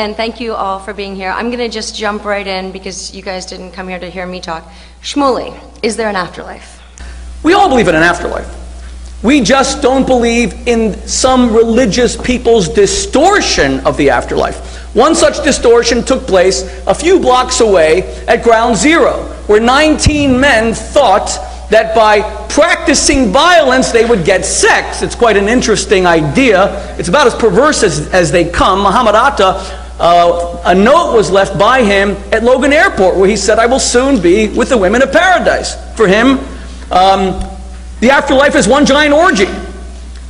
And thank you all for being here. I'm going to just jump right in because you guys didn't come here to hear me talk. Shmuley, is there an afterlife? We all believe in an afterlife. We just don't believe in some religious people's distortion of the afterlife. One such distortion took place a few blocks away at Ground Zero, where 19 men thought that by practicing violence they would get sex. It's quite an interesting idea. It's about as perverse as, as they come. Muhammad Atta uh, a note was left by him at Logan Airport where he said, I will soon be with the women of paradise. For him, um, the afterlife is one giant orgy,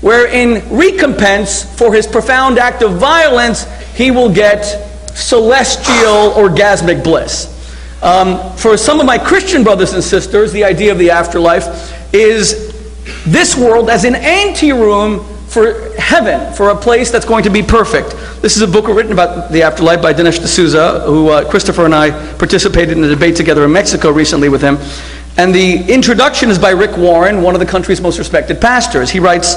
where in recompense for his profound act of violence, he will get celestial orgasmic bliss. Um, for some of my Christian brothers and sisters, the idea of the afterlife is this world as an anteroom for heaven, for a place that's going to be perfect. This is a book written about the afterlife by Dinesh D'Souza, who uh, Christopher and I participated in a debate together in Mexico recently with him. And the introduction is by Rick Warren, one of the country's most respected pastors. He writes,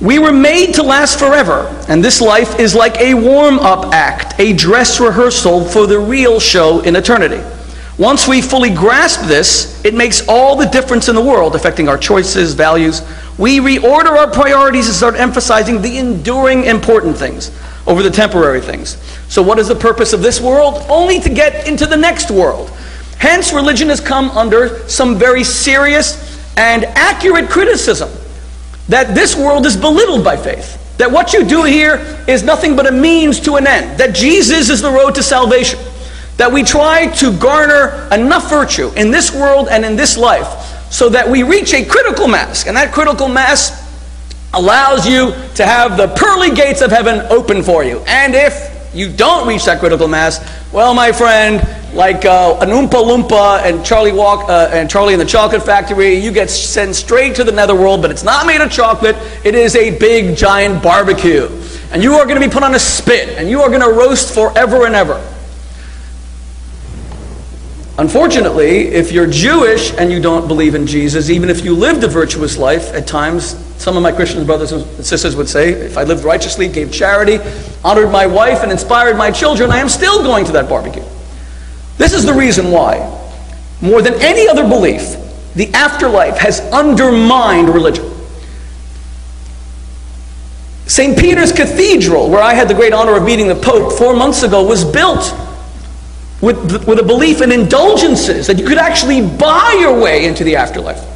We were made to last forever, and this life is like a warm up act, a dress rehearsal for the real show in eternity. Once we fully grasp this, it makes all the difference in the world, affecting our choices, values, we reorder our priorities and start emphasizing the enduring important things over the temporary things. So, what is the purpose of this world? Only to get into the next world. Hence, religion has come under some very serious and accurate criticism that this world is belittled by faith. That what you do here is nothing but a means to an end. That Jesus is the road to salvation. That we try to garner enough virtue in this world and in this life so that we reach a critical mass. And that critical mass allows you to have the pearly gates of heaven open for you. And if you don't reach that critical mass, well, my friend, like uh, an Oompa Loompa and Charlie Walk uh, and Charlie in the Chocolate Factory, you get sent straight to the netherworld, but it's not made of chocolate. It is a big, giant barbecue. And you are going to be put on a spit, and you are going to roast forever and ever. Unfortunately, if you're Jewish and you don't believe in Jesus, even if you lived a virtuous life, at times, some of my Christian brothers and sisters would say, if I lived righteously, gave charity, honored my wife, and inspired my children, I am still going to that barbecue. This is the reason why, more than any other belief, the afterlife has undermined religion. St. Peter's Cathedral, where I had the great honor of meeting the Pope four months ago, was built with, with a belief in indulgences, that you could actually buy your way into the afterlife.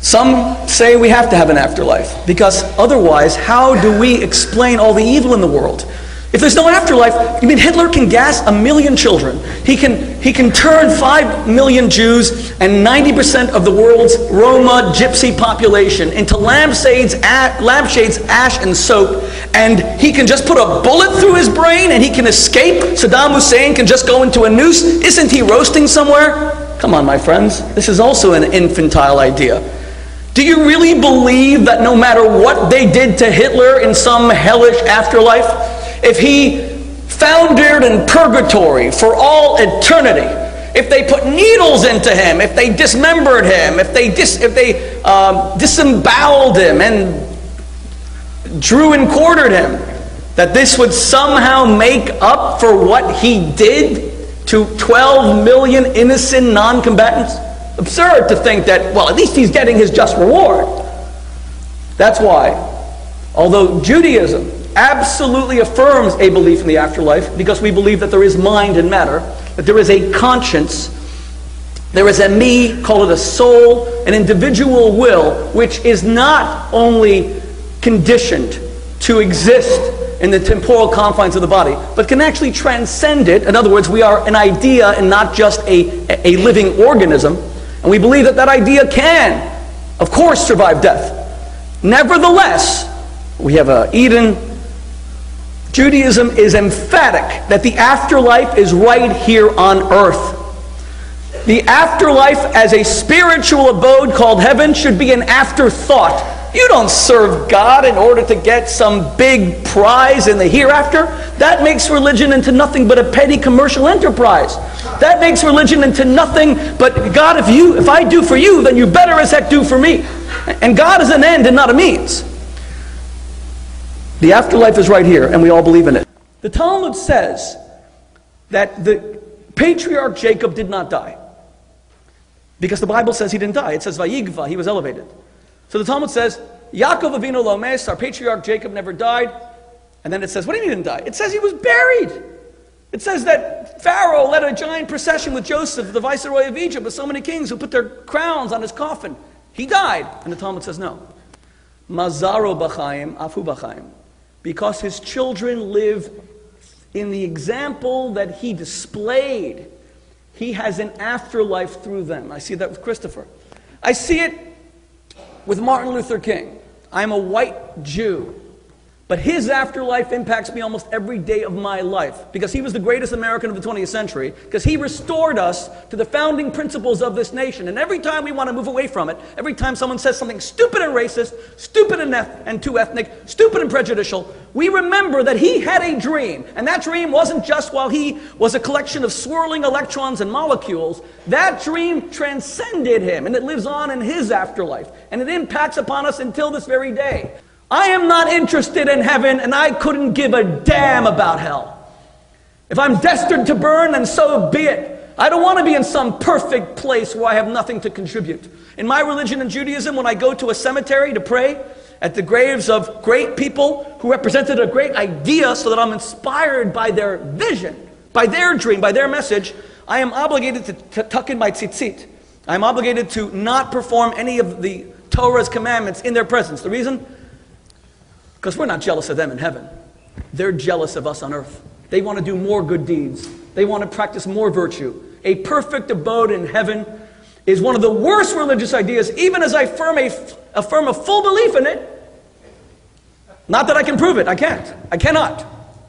Some say we have to have an afterlife because otherwise, how do we explain all the evil in the world? If there's no afterlife, you mean Hitler can gas a million children? He can, he can turn five million Jews and 90% of the world's Roma gypsy population into lampshades, lampshades, ash, and soap, and he can just put a bullet through his brain and he can escape. Saddam Hussein can just go into a noose. Isn't he roasting somewhere? Come on, my friends. This is also an infantile idea. Do you really believe that no matter what they did to Hitler in some hellish afterlife, if he foundered in purgatory for all eternity, if they put needles into him, if they dismembered him, if they, dis, if they um, disemboweled him and drew and quartered him, that this would somehow make up for what he did to 12 million innocent non combatants? Absurd to think that, well, at least he's getting his just reward. That's why, although Judaism absolutely affirms a belief in the afterlife because we believe that there is mind and matter, that there is a conscience, there is a me, call it a soul, an individual will, which is not only conditioned to exist in the temporal confines of the body, but can actually transcend it. In other words, we are an idea and not just a, a living organism. And we believe that that idea can, of course, survive death. Nevertheless, we have a Eden, Judaism is emphatic that the afterlife is right here on earth. The afterlife as a spiritual abode called heaven should be an afterthought. You don't serve God in order to get some big prize in the hereafter. That makes religion into nothing but a petty commercial enterprise. That makes religion into nothing but God, if you if I do for you, then you better as heck do for me. And God is an end and not a means. The afterlife is right here, and we all believe in it. The Talmud says that the patriarch Jacob did not die. Because the Bible says he didn't die. It says Vayigva, he was elevated. So the Talmud says, Yaakov Avinu Lomes, our patriarch Jacob never died. And then it says, what do you mean he didn't die? It says he was buried. It says that Pharaoh led a giant procession with Joseph, the viceroy of Egypt, with so many kings who put their crowns on his coffin. He died. And the Talmud says, no. Mazaro B'chaim, Afu B'chaim. Because his children live in the example that he displayed. He has an afterlife through them. I see that with Christopher. I see it with Martin Luther King. I'm a white Jew. But his afterlife impacts me almost every day of my life because he was the greatest American of the 20th century, because he restored us to the founding principles of this nation. And every time we want to move away from it, every time someone says something stupid and racist, stupid and, and too ethnic, stupid and prejudicial, we remember that he had a dream. And that dream wasn't just while he was a collection of swirling electrons and molecules, that dream transcended him and it lives on in his afterlife. And it impacts upon us until this very day. I am not interested in heaven, and I couldn't give a damn about hell. If I'm destined to burn, then so be it. I don't want to be in some perfect place where I have nothing to contribute. In my religion and Judaism, when I go to a cemetery to pray at the graves of great people who represented a great idea so that I'm inspired by their vision, by their dream, by their message, I am obligated to, to tuck in my tzitzit. I'm obligated to not perform any of the Torah's commandments in their presence. The reason? Because we're not jealous of them in heaven. They're jealous of us on earth. They want to do more good deeds, they want to practice more virtue. A perfect abode in heaven is one of the worst religious ideas, even as I affirm a, affirm a full belief in it. Not that I can prove it, I can't. I cannot.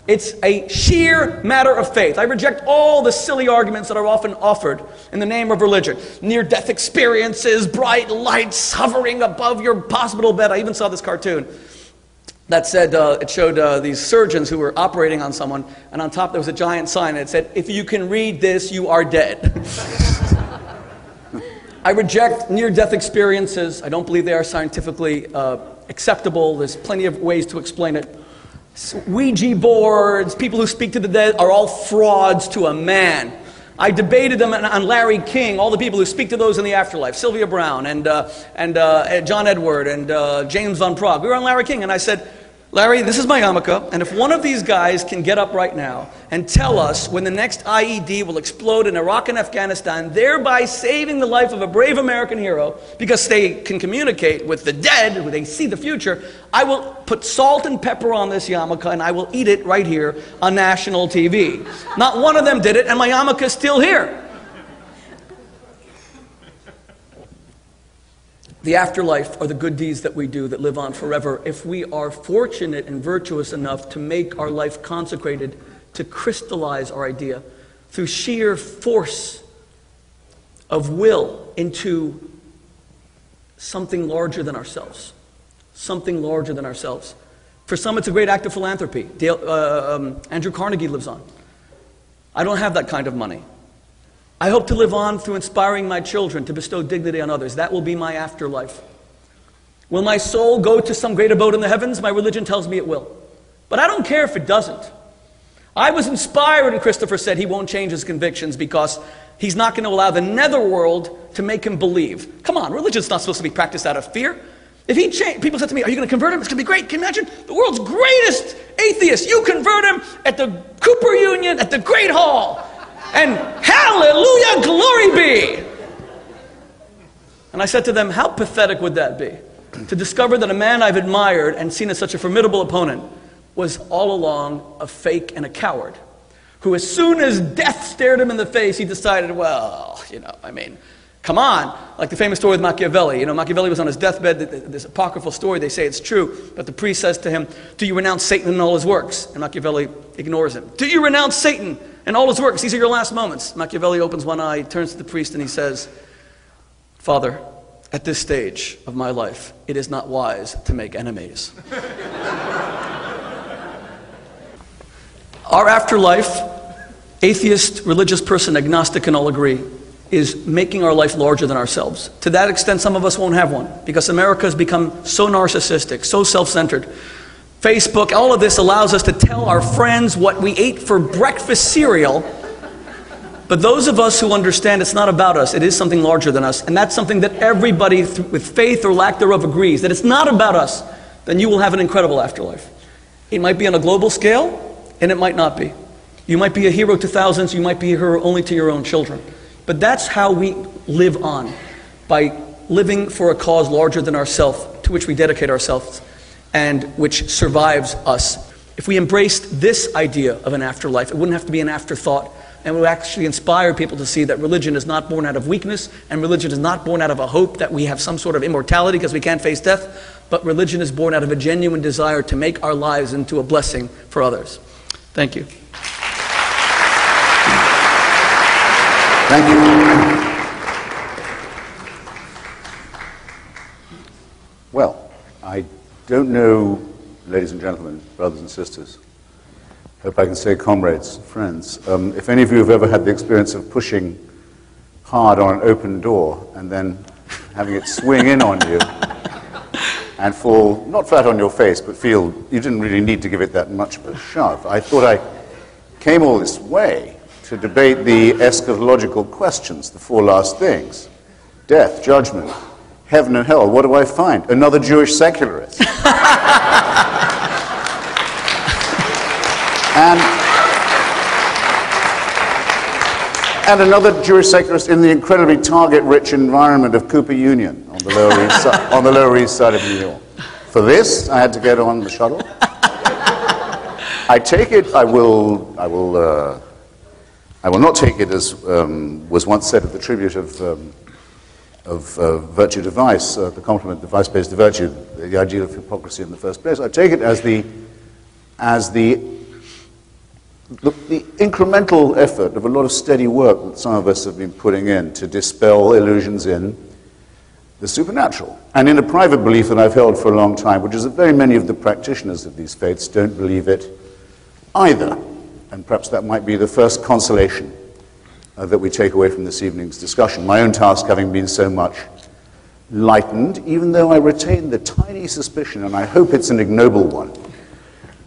It's a sheer matter of faith. I reject all the silly arguments that are often offered in the name of religion. Near death experiences, bright lights hovering above your hospital bed. I even saw this cartoon that said, uh, it showed uh, these surgeons who were operating on someone, and on top there was a giant sign that said, If you can read this, you are dead. I reject near death experiences. I don't believe they are scientifically uh, acceptable. There's plenty of ways to explain it. Ouija boards, people who speak to the dead are all frauds to a man. I debated them on Larry King, all the people who speak to those in the afterlife, Sylvia Browne and, uh, and uh, John Edward and uh, James Van Praagh. We were on Larry King, and I said, Larry, this is my yarmulke, and if one of these guys can get up right now and tell us when the next IED will explode in Iraq and Afghanistan, thereby saving the life of a brave American hero, because they can communicate with the dead, who they see the future, I will put salt and pepper on this yarmulke and I will eat it right here on national TV. Not one of them did it, and my yarmulke is still here. The afterlife are the good deeds that we do that live on forever if we are fortunate and virtuous enough to make our life consecrated to crystallize our idea through sheer force of will into something larger than ourselves. Something larger than ourselves. For some, it's a great act of philanthropy. Dale, uh, um, Andrew Carnegie lives on. I don't have that kind of money. I hope to live on through inspiring my children to bestow dignity on others. That will be my afterlife. Will my soul go to some great abode in the heavens? My religion tells me it will. But I don't care if it doesn't. I was inspired and Christopher said he won't change his convictions because he's not going to allow the netherworld to make him believe. Come on, religion's not supposed to be practiced out of fear. If he changed, people said to me, Are you going to convert him? It's going to be great. Can you imagine? The world's greatest atheist. You convert him at the Cooper Union, at the Great Hall. And hallelujah, glory be. And I said to them, How pathetic would that be? To discover that a man I've admired and seen as such a formidable opponent was all along a fake and a coward. Who, as soon as death stared him in the face, he decided, well, you know, I mean, come on. Like the famous story with Machiavelli. You know, Machiavelli was on his deathbed. This apocryphal story, they say it's true. But the priest says to him, Do you renounce Satan and all his works? And Machiavelli ignores him. Do you renounce Satan and all his works? These are your last moments. Machiavelli opens one eye, turns to the priest, and he says, Father, at this stage of my life, it is not wise to make enemies. Our afterlife, atheist, religious person, agnostic can all agree, is making our life larger than ourselves. To that extent, some of us won't have one because America has become so narcissistic, so self centered. Facebook, all of this allows us to tell our friends what we ate for breakfast cereal. But those of us who understand it's not about us, it is something larger than us, and that's something that everybody th- with faith or lack thereof agrees that it's not about us, then you will have an incredible afterlife. It might be on a global scale, and it might not be. You might be a hero to thousands, you might be a hero only to your own children. But that's how we live on, by living for a cause larger than ourselves, to which we dedicate ourselves and which survives us. If we embraced this idea of an afterlife, it wouldn't have to be an afterthought, and would actually inspire people to see that religion is not born out of weakness, and religion is not born out of a hope that we have some sort of immortality because we can't face death, but religion is born out of a genuine desire to make our lives into a blessing for others. Thank you. Thank you. Well, I don't know, ladies and gentlemen, brothers and sisters, hope I can say comrades, friends, um, if any of you have ever had the experience of pushing hard on an open door and then having it swing in on you and fall, not flat on your face, but feel you didn't really need to give it that much of a shove. I thought I came all this way to debate the eschatological questions, the four last things death, judgment, heaven and hell. What do I find? Another Jewish secularist. and, and another Jewish secularist in the incredibly target rich environment of Cooper Union on the, Lower East, si- on the Lower East Side of New York. For this, I had to get on the shuttle. I take it, I will, I will, uh, I will not take it as um, was once said at the tribute of um, of uh, virtue to vice, uh, the complement, the vice-based virtue, the ideal of hypocrisy in the first place. I take it as the, as the, the, the incremental effort of a lot of steady work that some of us have been putting in to dispel illusions in the supernatural. And in a private belief that I've held for a long time, which is that very many of the practitioners of these faiths don't believe it either. And perhaps that might be the first consolation uh, that we take away from this evening's discussion. My own task having been so much lightened, even though I retain the tiny suspicion, and I hope it's an ignoble one,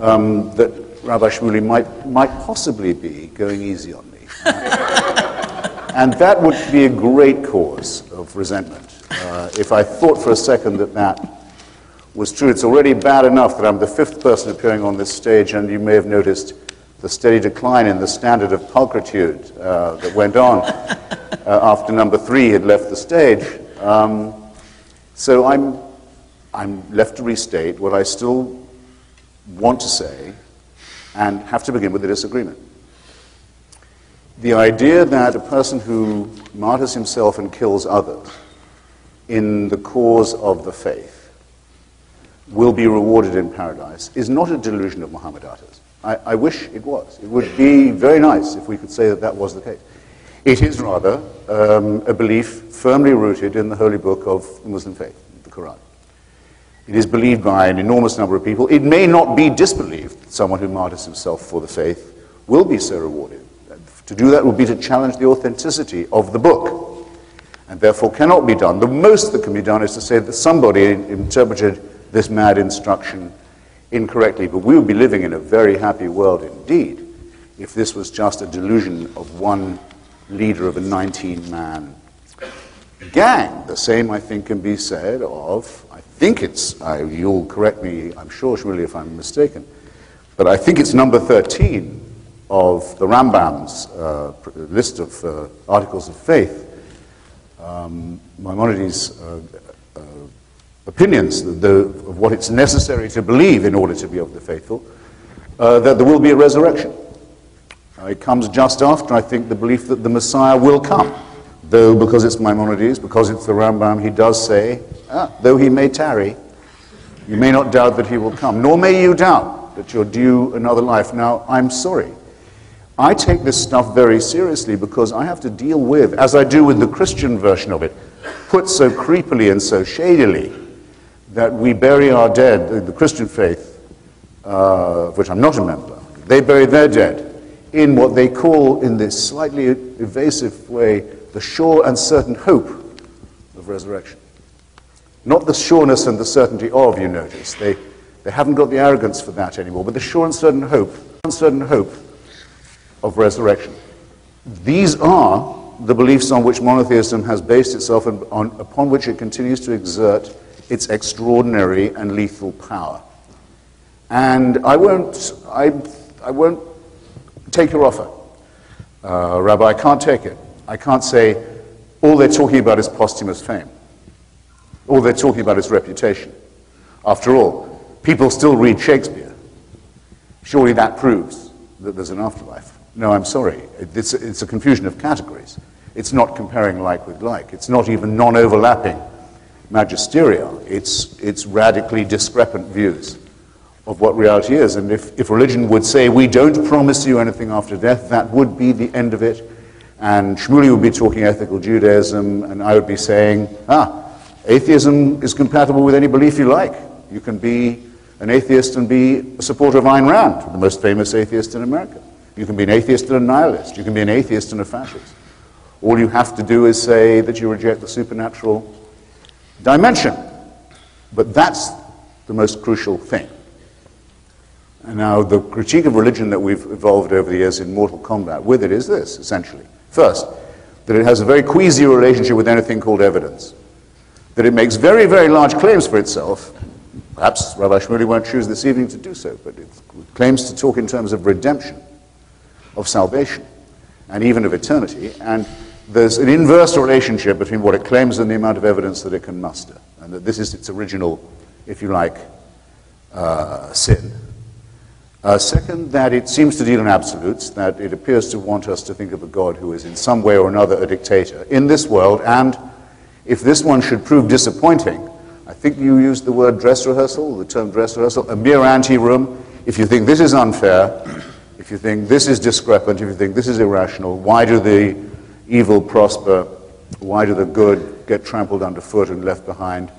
um, that Rabbi Shmuley might, might possibly be going easy on me. and that would be a great cause of resentment. Uh, if I thought for a second that that was true, it's already bad enough that I'm the fifth person appearing on this stage, and you may have noticed the steady decline in the standard of pulchritude uh, that went on uh, after number three had left the stage. Um, so I'm, I'm left to restate what I still want to say and have to begin with a disagreement. The idea that a person who martyrs himself and kills others in the cause of the faith will be rewarded in paradise is not a delusion of Muhammad Atta's. I, I, wish it was. It would be very nice if we could say that that was the case. It is rather um, a belief firmly rooted in the holy book of the Muslim faith, the Quran. It is believed by an enormous number of people. It may not be disbelieved someone who martyrs himself for the faith will be so rewarded. To do that would be to challenge the authenticity of the book, and therefore cannot be done. The most that can be done is to say that somebody interpreted this mad instruction incorrectly, but we would be living in a very happy world indeed if this was just a delusion of one leader of a 19 man gang. The same, I think, can be said of, I think it's, I, you'll correct me, I'm sure, Shmuley, if I'm mistaken, but I think it's number 13 of the Rambam's uh, list of uh, articles of faith. Um, Maimonides' uh, opinions the, of what it's necessary to believe in order to be of the faithful, uh, that there will be a resurrection. Uh, it comes just after, I think, the belief that the Messiah will come. Though, because it's Maimonides, because it's the Rambam, he does say, ah, though he may tarry, you may not doubt that he will come, nor may you doubt that you're due another life. Now, I'm sorry. I take this stuff very seriously because I have to deal with, as I do with the Christian version of it, put so creepily and so shadily, that we bury our dead, the, the Christian faith, uh, which I'm not a member, they bury their dead in what they call, in this slightly evasive way, the sure and certain hope of resurrection. Not the sureness and the certainty of, you notice. They, They haven't got the arrogance for that anymore, but the sure and certain hope, certain hope of resurrection. These are the beliefs on which monotheism has based itself and on, upon which it continues to exert its extraordinary and lethal power. And I won't, I, I won't take your offer. Uh, Rabbi, I can't take it. I can't say all they're talking about is posthumous fame. All they're talking about is reputation. After all, people still read Shakespeare. Surely that proves that there's an afterlife. No, I'm sorry. It's, it's a confusion of categories. It's not comparing like with like. It's not even non overlapping magisteria. It's, it's radically discrepant views of what reality is. And if, if religion would say, we don't promise you anything after death, that would be the end of it. And Shmuley would be talking ethical Judaism, and I would be saying, ah, atheism is compatible with any belief you like. You can be an atheist and be a supporter of Ayn Rand, the most famous atheist in America. You can be an atheist and a nihilist. You can be an atheist and a fascist. All you have to do is say that you reject the supernatural dimension. But that's the most crucial thing. And now, the critique of religion that we've evolved over the years in mortal combat with it is this, essentially. First, that it has a very queasy relationship with anything called evidence. That it makes very, very large claims for itself. Perhaps Rabbi Shmuley won't choose this evening to do so, but it claims to talk in terms of redemption, of salvation, and even of eternity. And there's an inverse relationship between what it claims and the amount of evidence that it can muster. And that this is its original, if you like, uh, sin. Uh, second, that it seems to deal in absolutes, that it appears to want us to think of a God who is in some way or another a dictator in this world, and if this one should prove disappointing, I think you used the word dress rehearsal, the term dress rehearsal, a mere ante-room. If you think this is unfair, if you think this is discrepant, if you think this is irrational, why do the evil prosper? Why do the good get trampled underfoot and left behind?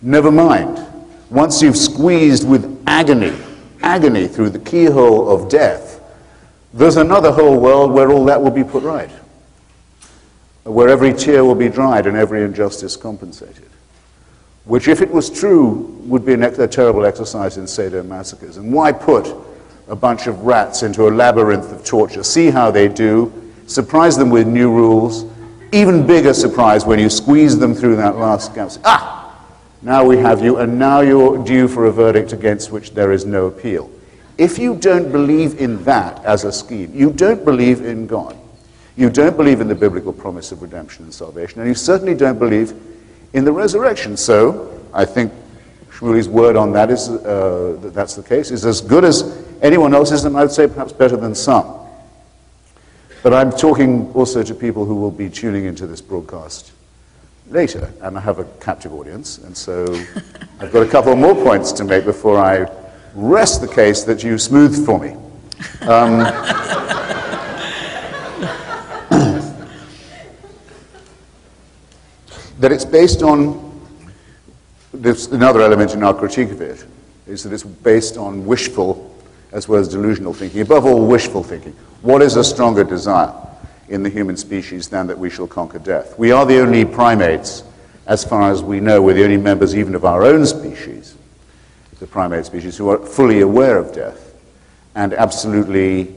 Never mind. Once you've squeezed with agony agony through the keyhole of death, there's another whole world where all that will be put right, where every tear will be dried and every injustice compensated. Which, if it was true, would be a terrible exercise in sadomasochism. Why put a bunch of rats into a labyrinth of torture? See how they do, surprise them with new rules, even bigger surprise when you squeeze them through that last gap. Ah! Now we have you, and now you're due for a verdict against which there is no appeal. If you don't believe in that as a scheme, you don't believe in God. You don't believe in the biblical promise of redemption and salvation, and you certainly don't believe in the resurrection. So, I think Shmuley's word on that is uh, that that's the case, is as good as anyone else's, and I'd say perhaps better than some. But I'm talking also to people who will be tuning into this broadcast later, and I have a captive audience, and so I've got a couple more points to make before I rest the case that you smoothed for me. Um, that it's based on there's another element in our critique of it is that it's based on wishful as well as delusional thinking. Above all, wishful thinking. What is a stronger desire? in the human species than that we shall conquer death. We are the only primates, as far as we know, we're the only members even of our own species, the primate species, who are fully aware of death and absolutely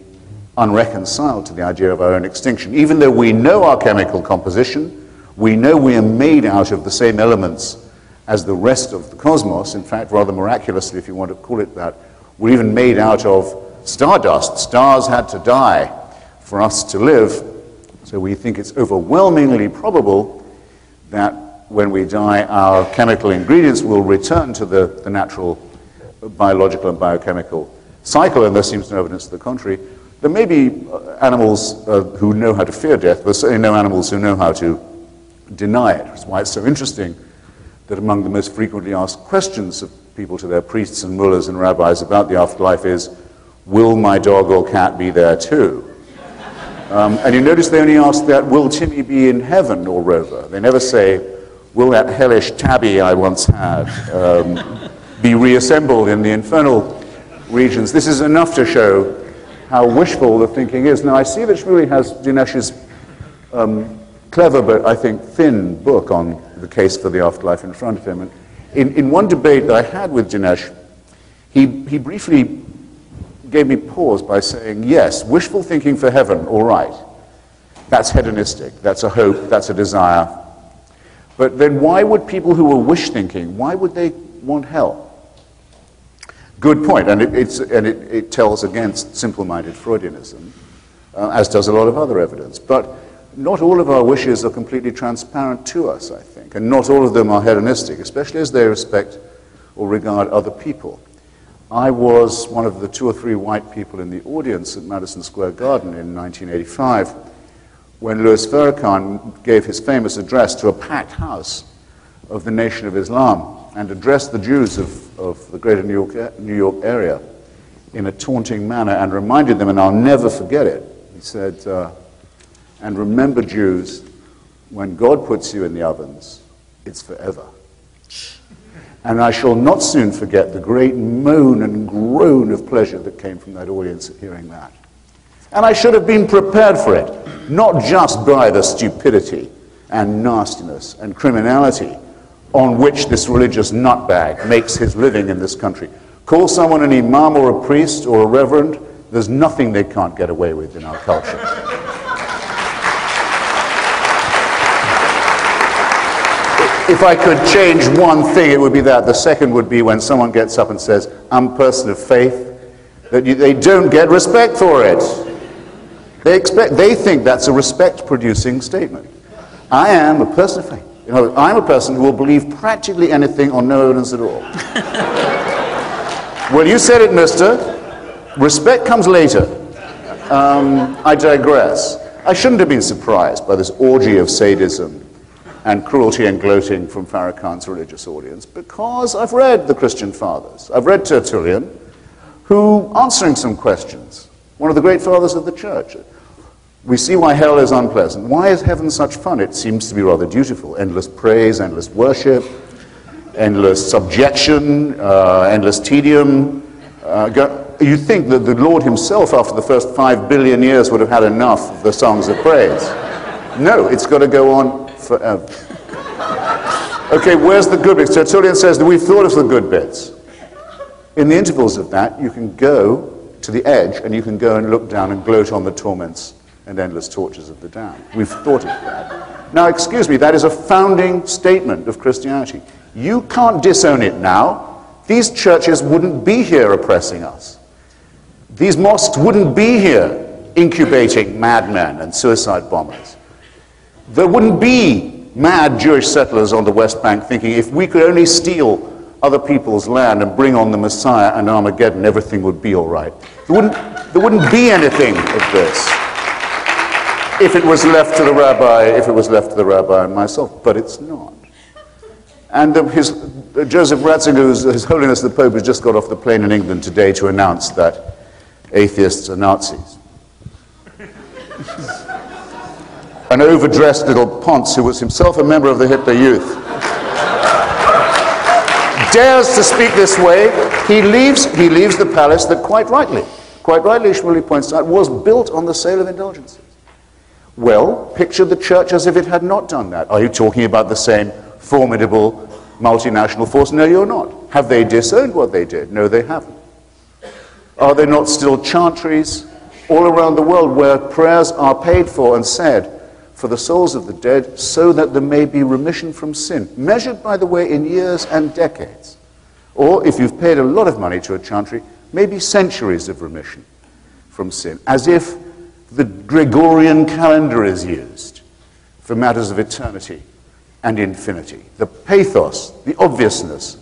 unreconciled to the idea of our own extinction. Even though we know our chemical composition, we know we are made out of the same elements as the rest of the cosmos. In fact, rather miraculously, if you want to call it that, we're even made out of stardust. Stars had to die for us to live, so we think it's overwhelmingly probable that when we die, our chemical ingredients will return to the, the natural biological and biochemical cycle, and there seems no evidence to the contrary. There may be uh, animals uh, who know how to fear death, but certainly no animals who know how to deny it. That's why it's so interesting that among the most frequently asked questions of people to their priests and mullahs and rabbis about the afterlife is, will my dog or cat be there too? Um, and you notice they only ask that, will Timmy be in heaven or Rover? They never say, will that hellish tabby I once had um, be reassembled in the infernal regions? This is enough to show how wishful the thinking is. Now, I see that Shmuley has Dinesh's um, clever but, I think, thin book on the case for the afterlife in front of him. And in, in one debate that I had with Dinesh, he, he briefly gave me pause by saying, yes, wishful thinking for heaven, all right. That's hedonistic, that's a hope, that's a desire. But then why would people who were wish thinking, why would they want hell? Good point, and it, it's, and it, it tells against simple-minded Freudianism, uh, as does a lot of other evidence. But not all of our wishes are completely transparent to us, I think, and not all of them are hedonistic, especially as they respect or regard other people. I was one of the two or three white people in the audience at Madison Square Garden in 1985 when Louis Farrakhan gave his famous address to a packed house of the Nation of Islam and addressed the Jews of, of the greater New York, New York area in a taunting manner and reminded them, and I'll never forget it. He said, uh, and remember, Jews, when God puts you in the ovens, it's forever. And I shall not soon forget the great moan and groan of pleasure that came from that audience at hearing that. And I should have been prepared for it, not just by the stupidity and nastiness and criminality on which this religious nutbag makes his living in this country. Call someone an imam or a priest or a reverend, there's nothing they can't get away with in our culture. If I could change one thing, it would be that. The second would be when someone gets up and says, I'm a person of faith, that you, they don't get respect for it. They, expect, they think that's a respect producing statement. I am a person of faith. You know, I'm a person who will believe practically anything on no evidence at all. well, you said it, mister. Respect comes later. Um, I digress. I shouldn't have been surprised by this orgy of sadism and cruelty and gloating from Farrakhan's religious audience because I've read the Christian fathers. I've read Tertullian, who, answering some questions, one of the great fathers of the church, we see why hell is unpleasant. Why is heaven such fun? It seems to be rather dutiful. Endless praise, endless worship, endless subjection, uh, endless tedium. Uh, you think that the Lord himself, after the first five billion years, would have had enough of the songs of praise. No, it's got to go on forever. Okay, where's the good bits? Tertullian says that we've thought of the good bits. In the intervals of that, you can go to the edge and you can go and look down and gloat on the torments and endless tortures of the damned. We've thought of that. Now, excuse me, that is a founding statement of Christianity. You can't disown it now. These churches wouldn't be here oppressing us. These mosques wouldn't be here incubating madmen and suicide bombers. There wouldn't be mad Jewish settlers on the West Bank thinking if we could only steal other people's land and bring on the Messiah and Armageddon, everything would be all right. There wouldn't, there wouldn't be anything of this if it was left to the rabbi, if it was left to the rabbi and myself, but it's not. And uh, his, uh, Joseph Ratzinger, His Holiness the Pope, has just got off the plane in England today to announce that atheists are Nazis an overdressed little ponce who was himself a member of the Hitler Youth, dares to speak this way, he leaves, he leaves the palace that quite rightly, quite rightly, Shmuley points out, was built on the sale of indulgences. Well, picture the church as if it had not done that. Are you talking about the same formidable multinational force? No, you're not. Have they disowned what they did? No, they haven't. Are there not still chantries all around the world where prayers are paid for and said for the souls of the dead, so that there may be remission from sin, measured, by the way, in years and decades. Or, if you've paid a lot of money to a chantry, maybe centuries of remission from sin, as if the Gregorian calendar is used for matters of eternity and infinity. The pathos, the obviousness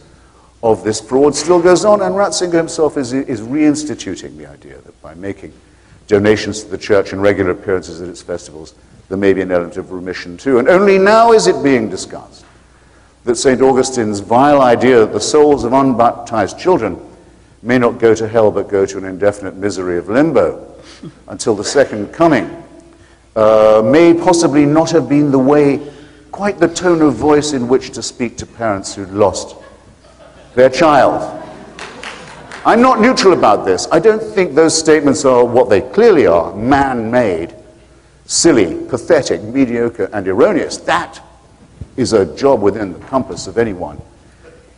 of this fraud still goes on, and Ratzinger himself is, is reinstituting the idea that by making donations to the church and regular appearances at its festivals, there may be an element of remission too. And only now is it being discussed that St. Augustine's vile idea that the souls of unbaptized children may not go to hell but go to an indefinite misery of limbo until the second coming uh, may possibly not have been the way, quite the tone of voice in which to speak to parents who'd lost their child. I'm not neutral about this. I don't think those statements are what they clearly are man made silly, pathetic, mediocre, and erroneous. That is a job within the compass of anyone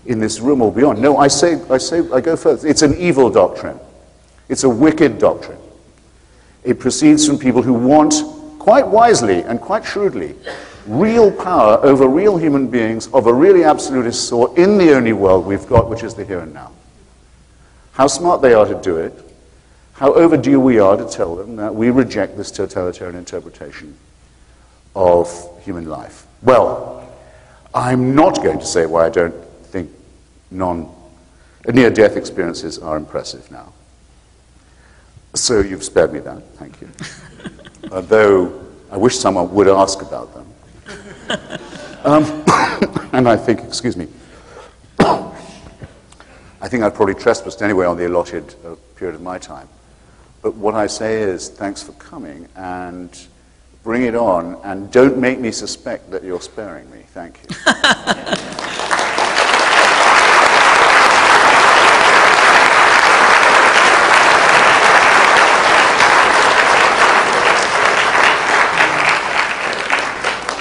in this room or beyond. No, I say, I say, I go further. It's an evil doctrine. It's a wicked doctrine. It proceeds from people who want, quite wisely and quite shrewdly, real power over real human beings of a really absolutist sort in the only world we've got, which is the here and now. How smart they are to do it, how overdue we are to tell them that we reject this totalitarian interpretation of human life. Well, I'm not going to say why I don't think non near death experiences are impressive now. So you've spared me that, thank you. Although I wish someone would ask about them. Um, and I think, excuse me, I think I've probably trespassed anyway on the allotted uh, period of my time. But what I say is thanks for coming and bring it on and don't make me suspect that you're sparing me. Thank you.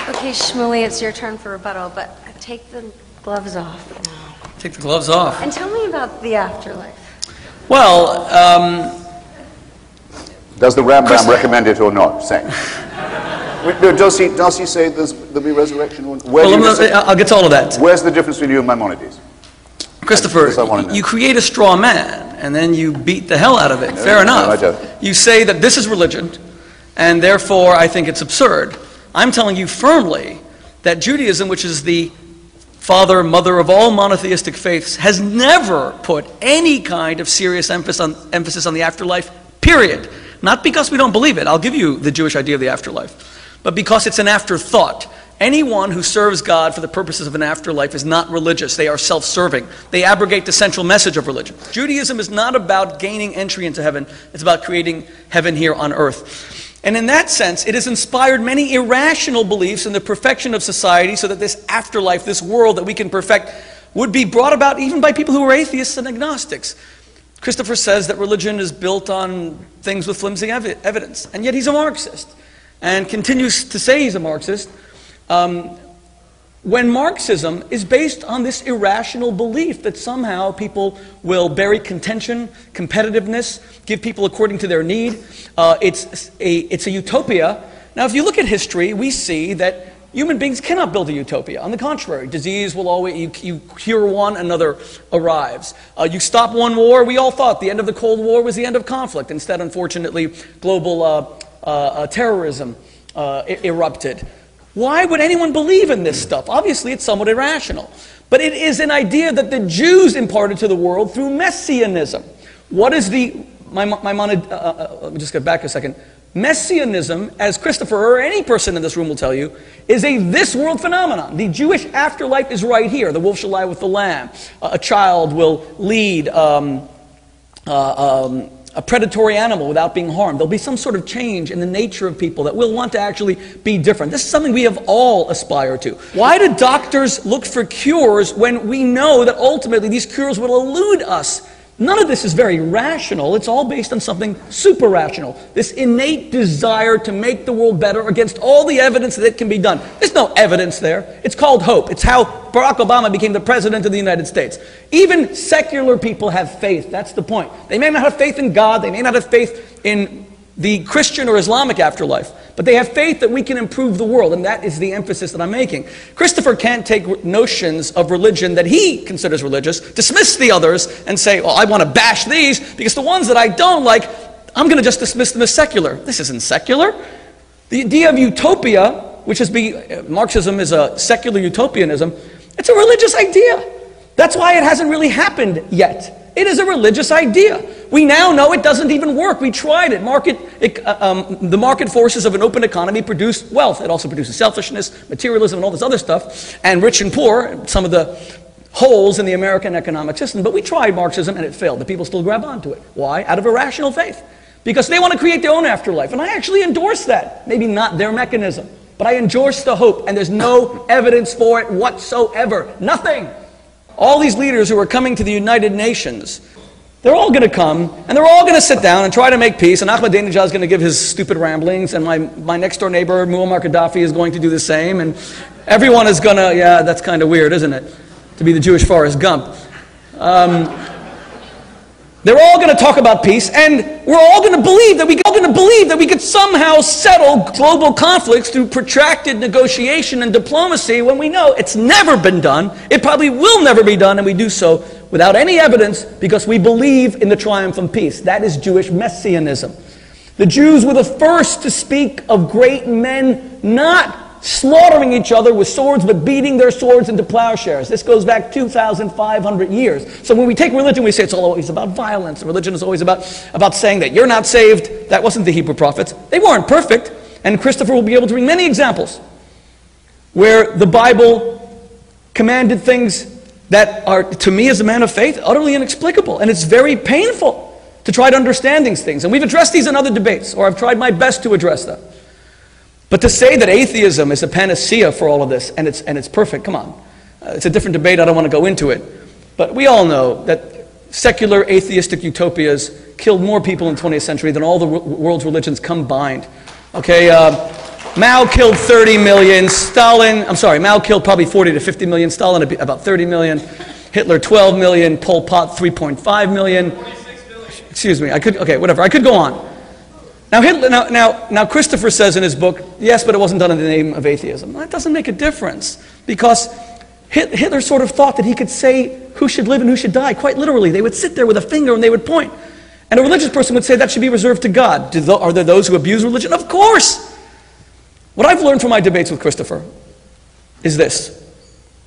Okay, Shmuley, it's your turn for rebuttal, but take the gloves off now. Take the gloves off. And tell me about the afterlife. Well, um, Does the Rambam recommend it or not? Say. No, does, he, does he say there'll be resurrection? Where well, do let me- I'll get to all of that. where's the difference between you and Maimonides? Christopher, you create a straw man, and then you beat the hell out of it. Fair no, enough. Don't. You say that this is religion, and therefore I think it's absurd. I'm telling you firmly that Judaism, which is the father, mother of all monotheistic faiths, has never put any kind of serious emphasis on, emphasis on the afterlife, period. Not because we don't believe it. I'll give you the Jewish idea of the afterlife, but because it's an afterthought. Anyone who serves God for the purposes of an afterlife is not religious. They are self serving. They abrogate the central message of religion. Judaism is not about gaining entry into heaven, it's about creating heaven here on earth. And in that sense, it has inspired many irrational beliefs in the perfection of society so that this afterlife, this world that we can perfect, would be brought about even by people who are atheists and agnostics. Christopher says that religion is built on things with flimsy evi- evidence, and yet he's a Marxist and continues to say he's a Marxist. Um, when Marxism is based on this irrational belief that somehow people will bury contention, competitiveness, give people according to their need, uh, it's, a, it's a utopia. Now, if you look at history, we see that human beings cannot build a utopia. On the contrary, disease will always, you, you cure one, another arrives. Uh, you stop one war, we all thought the end of the Cold War was the end of conflict. Instead, unfortunately, global uh, uh, uh, terrorism uh, erupted. Why would anyone believe in this stuff? Obviously, it's somewhat irrational. But it is an idea that the Jews imparted to the world through messianism. What is the. My, my, uh, uh, let me just get back a second. Messianism, as Christopher or any person in this room will tell you, is a this world phenomenon. The Jewish afterlife is right here. The wolf shall lie with the lamb. A child will lead. Um, uh, um, a predatory animal without being harmed. There'll be some sort of change in the nature of people that will want to actually be different. This is something we have all aspired to. Why do doctors look for cures when we know that ultimately these cures will elude us? None of this is very rational. It's all based on something super rational. This innate desire to make the world better against all the evidence that it can be done. There's no evidence there. It's called hope. It's how Barack Obama became the president of the United States. Even secular people have faith. That's the point. They may not have faith in God, they may not have faith in the Christian or Islamic afterlife, but they have faith that we can improve the world, and that is the emphasis that I'm making. Christopher can't take notions of religion that he considers religious, dismiss the others, and say, well, I want to bash these because the ones that I don't like, I'm going to just dismiss them as secular. This isn't secular. The idea of utopia, which is be, Marxism is a secular utopianism, it's a religious idea. That's why it hasn't really happened yet. It is a religious idea. We now know it doesn't even work. We tried it. Market, it, uh, um, the market forces of an open economy produce wealth. It also produces selfishness, materialism, and all this other stuff. And rich and poor, some of the holes in the American economic system. But we tried Marxism and it failed. The people still grab onto it. Why? Out of irrational faith. Because they want to create their own afterlife. And I actually endorse that. Maybe not their mechanism. But I endorse the hope. And there's no evidence for it whatsoever. Nothing. All these leaders who are coming to the United Nations, they're all going to come and they're all going to sit down and try to make peace. And Ahmadinejad is going to give his stupid ramblings, and my, my next door neighbor, Muammar Gaddafi, is going to do the same. And everyone is going to, yeah, that's kind of weird, isn't it? to be the Jewish Forrest Gump. Um, they're all going to talk about peace, and we're all going to believe that we all going to believe that we could somehow settle global conflicts through protracted negotiation and diplomacy when we know it's never been done. It probably will never be done, and we do so without any evidence because we believe in the triumph of peace. That is Jewish messianism. The Jews were the first to speak of great men not slaughtering each other with swords, but beating their swords into plowshares. This goes back 2,500 years. So when we take religion, we say it's always about violence. Religion is always about, about saying that you're not saved. That wasn't the Hebrew prophets. They weren't perfect. And Christopher will be able to bring many examples where the Bible commanded things that are, to me as a man of faith, utterly inexplicable. And it's very painful to try to understand these things. And we've addressed these in other debates, or I've tried my best to address them. But to say that atheism is a panacea for all of this and it's, and it's perfect, come on. Uh, it's a different debate, I don't want to go into it. But we all know that secular atheistic utopias killed more people in the 20th century than all the world's religions combined. Okay, uh, Mao killed 30 million, Stalin, I'm sorry, Mao killed probably 40 to 50 million, Stalin about 30 million, Hitler 12 million, Pol Pot 3.5 million. Excuse me, I could, okay, whatever, I could go on. Now, Hitler, now, now, now, Christopher says in his book, yes, but it wasn't done in the name of atheism. That doesn't make a difference because Hitler sort of thought that he could say who should live and who should die, quite literally. They would sit there with a finger and they would point. And a religious person would say that should be reserved to God. The, are there those who abuse religion? Of course. What I've learned from my debates with Christopher is this.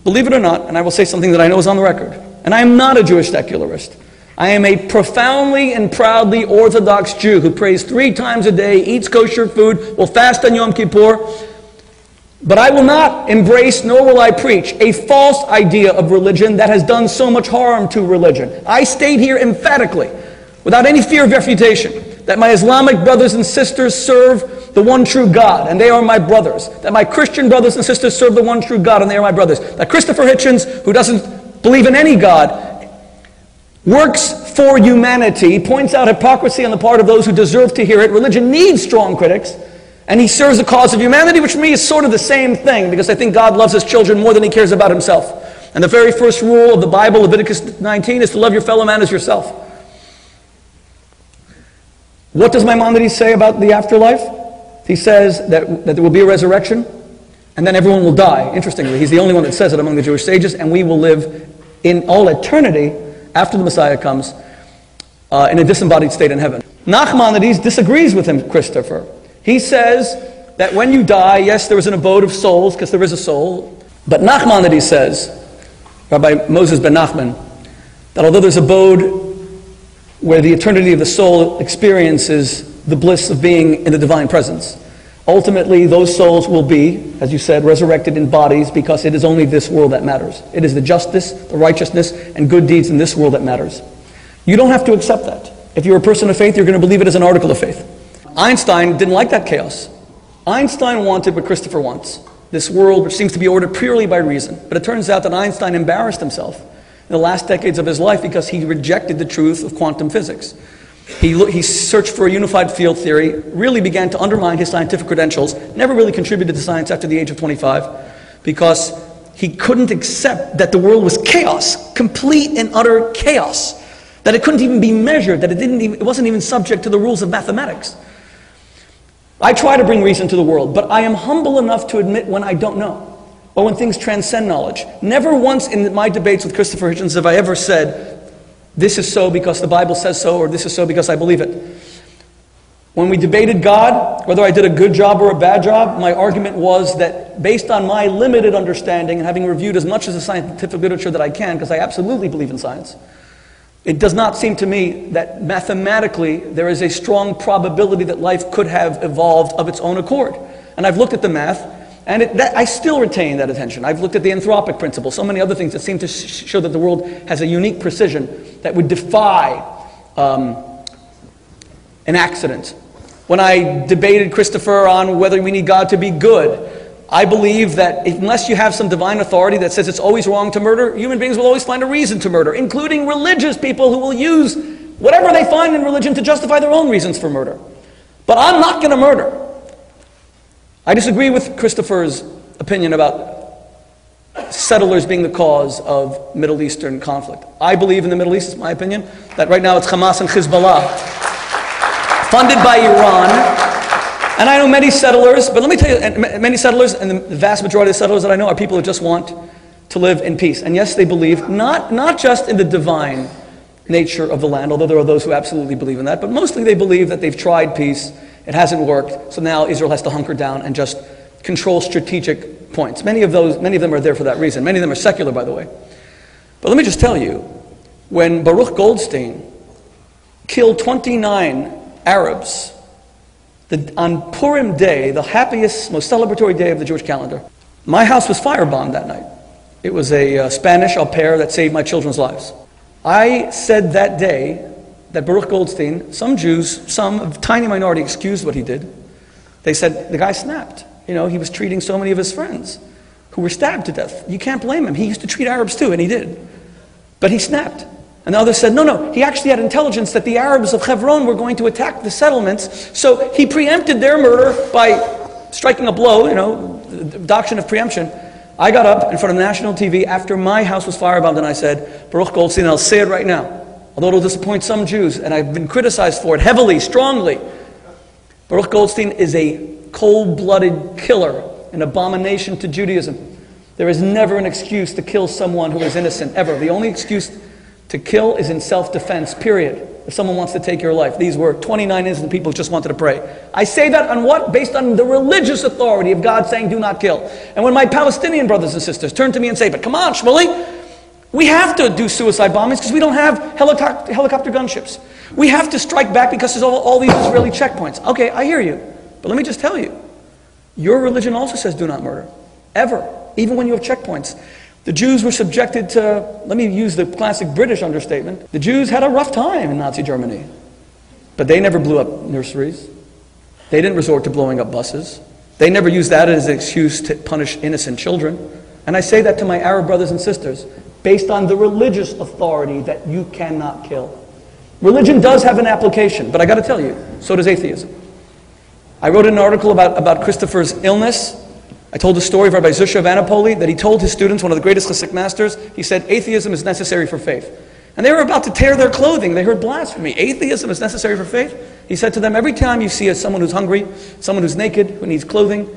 Believe it or not, and I will say something that I know is on the record, and I am not a Jewish secularist. I am a profoundly and proudly Orthodox Jew who prays three times a day, eats kosher food, will fast on Yom Kippur. But I will not embrace, nor will I preach, a false idea of religion that has done so much harm to religion. I state here emphatically, without any fear of refutation, that my Islamic brothers and sisters serve the one true God, and they are my brothers. That my Christian brothers and sisters serve the one true God, and they are my brothers. That Christopher Hitchens, who doesn't believe in any God, works for humanity, points out hypocrisy on the part of those who deserve to hear it. Religion needs strong critics, and he serves the cause of humanity, which for me is sort of the same thing, because I think God loves his children more than he cares about himself. And the very first rule of the Bible, Leviticus 19, is to love your fellow man as yourself. What does Maimonides say about the afterlife? He says that, that there will be a resurrection, and then everyone will die. Interestingly, he's the only one that says it among the Jewish sages, and we will live in all eternity after the Messiah comes uh, in a disembodied state in heaven. Nachmanides disagrees with him, Christopher. He says that when you die, yes, there is an abode of souls, because there is a soul, but Nachmanides says, Rabbi Moses ben Nachman, that although there's abode where the eternity of the soul experiences the bliss of being in the divine presence, Ultimately, those souls will be, as you said, resurrected in bodies because it is only this world that matters. It is the justice, the righteousness, and good deeds in this world that matters. You don't have to accept that. If you're a person of faith, you're going to believe it as an article of faith. Einstein didn't like that chaos. Einstein wanted what Christopher wants this world which seems to be ordered purely by reason. But it turns out that Einstein embarrassed himself in the last decades of his life because he rejected the truth of quantum physics. He, he searched for a unified field theory, really began to undermine his scientific credentials, never really contributed to science after the age of 25 because he couldn't accept that the world was chaos, complete and utter chaos, that it couldn't even be measured, that it, didn't even, it wasn't even subject to the rules of mathematics. I try to bring reason to the world, but I am humble enough to admit when I don't know or when things transcend knowledge. Never once in my debates with Christopher Hitchens have I ever said, this is so because the Bible says so, or this is so because I believe it. When we debated God, whether I did a good job or a bad job, my argument was that based on my limited understanding and having reviewed as much of the scientific literature that I can, because I absolutely believe in science, it does not seem to me that mathematically there is a strong probability that life could have evolved of its own accord. And I've looked at the math, and it, that, I still retain that attention. I've looked at the anthropic principle, so many other things that seem to sh- show that the world has a unique precision that would defy um, an accident. When I debated Christopher on whether we need God to be good, I believe that unless you have some divine authority that says it's always wrong to murder, human beings will always find a reason to murder, including religious people who will use whatever they find in religion to justify their own reasons for murder. But I'm not going to murder. I disagree with Christopher's opinion about settlers being the cause of Middle Eastern conflict. I believe in the Middle East, it's my opinion, that right now it's Hamas and Hezbollah, funded by Iran. And I know many settlers, but let me tell you, many settlers, and the vast majority of settlers that I know are people who just want to live in peace. And yes, they believe not, not just in the divine nature of the land, although there are those who absolutely believe in that, but mostly they believe that they've tried peace, it hasn't worked, so now Israel has to hunker down and just control strategic points. Many of those, many of them are there for that reason. Many of them are secular, by the way. But let me just tell you, when Baruch Goldstein killed 29 Arabs the, on Purim Day, the happiest, most celebratory day of the Jewish calendar, my house was firebombed that night. It was a uh, Spanish au pair that saved my children's lives. I said that day that Baruch Goldstein, some Jews, some tiny minority excused what he did. They said the guy snapped. You know, he was treating so many of his friends who were stabbed to death. You can't blame him. He used to treat Arabs too, and he did. But he snapped. And the others said, no, no, he actually had intelligence that the Arabs of Hebron were going to attack the settlements, so he preempted their murder by striking a blow, you know, the doctrine of preemption. I got up in front of national TV after my house was firebombed and I said, Baruch Goldstein, I'll say it right now, although it'll disappoint some Jews, and I've been criticized for it heavily, strongly. Baruch Goldstein is a cold blooded killer, an abomination to Judaism. There is never an excuse to kill someone who is innocent, ever. The only excuse to kill is in self defense, period. If someone wants to take your life. These were 29 innocent people who just wanted to pray. I say that on what? Based on the religious authority of God saying, do not kill. And when my Palestinian brothers and sisters turn to me and say, but come on, Shmuley, we have to do suicide bombings because we don't have helicopter, helicopter gunships. We have to strike back because there's all, all these Israeli checkpoints. Okay, I hear you. But let me just tell you your religion also says do not murder. Ever. Even when you have checkpoints. The Jews were subjected to, let me use the classic British understatement, the Jews had a rough time in Nazi Germany. But they never blew up nurseries. They didn't resort to blowing up buses. They never used that as an excuse to punish innocent children. And I say that to my Arab brothers and sisters, based on the religious authority that you cannot kill. Religion does have an application, but I got to tell you, so does atheism. I wrote an article about, about Christopher's illness. I told the story of Rabbi Zusha of Anapoli that he told his students, one of the greatest Hasidic masters, he said, atheism is necessary for faith. And they were about to tear their clothing. They heard blasphemy. Atheism is necessary for faith? He said to them, every time you see someone who's hungry, someone who's naked, who needs clothing,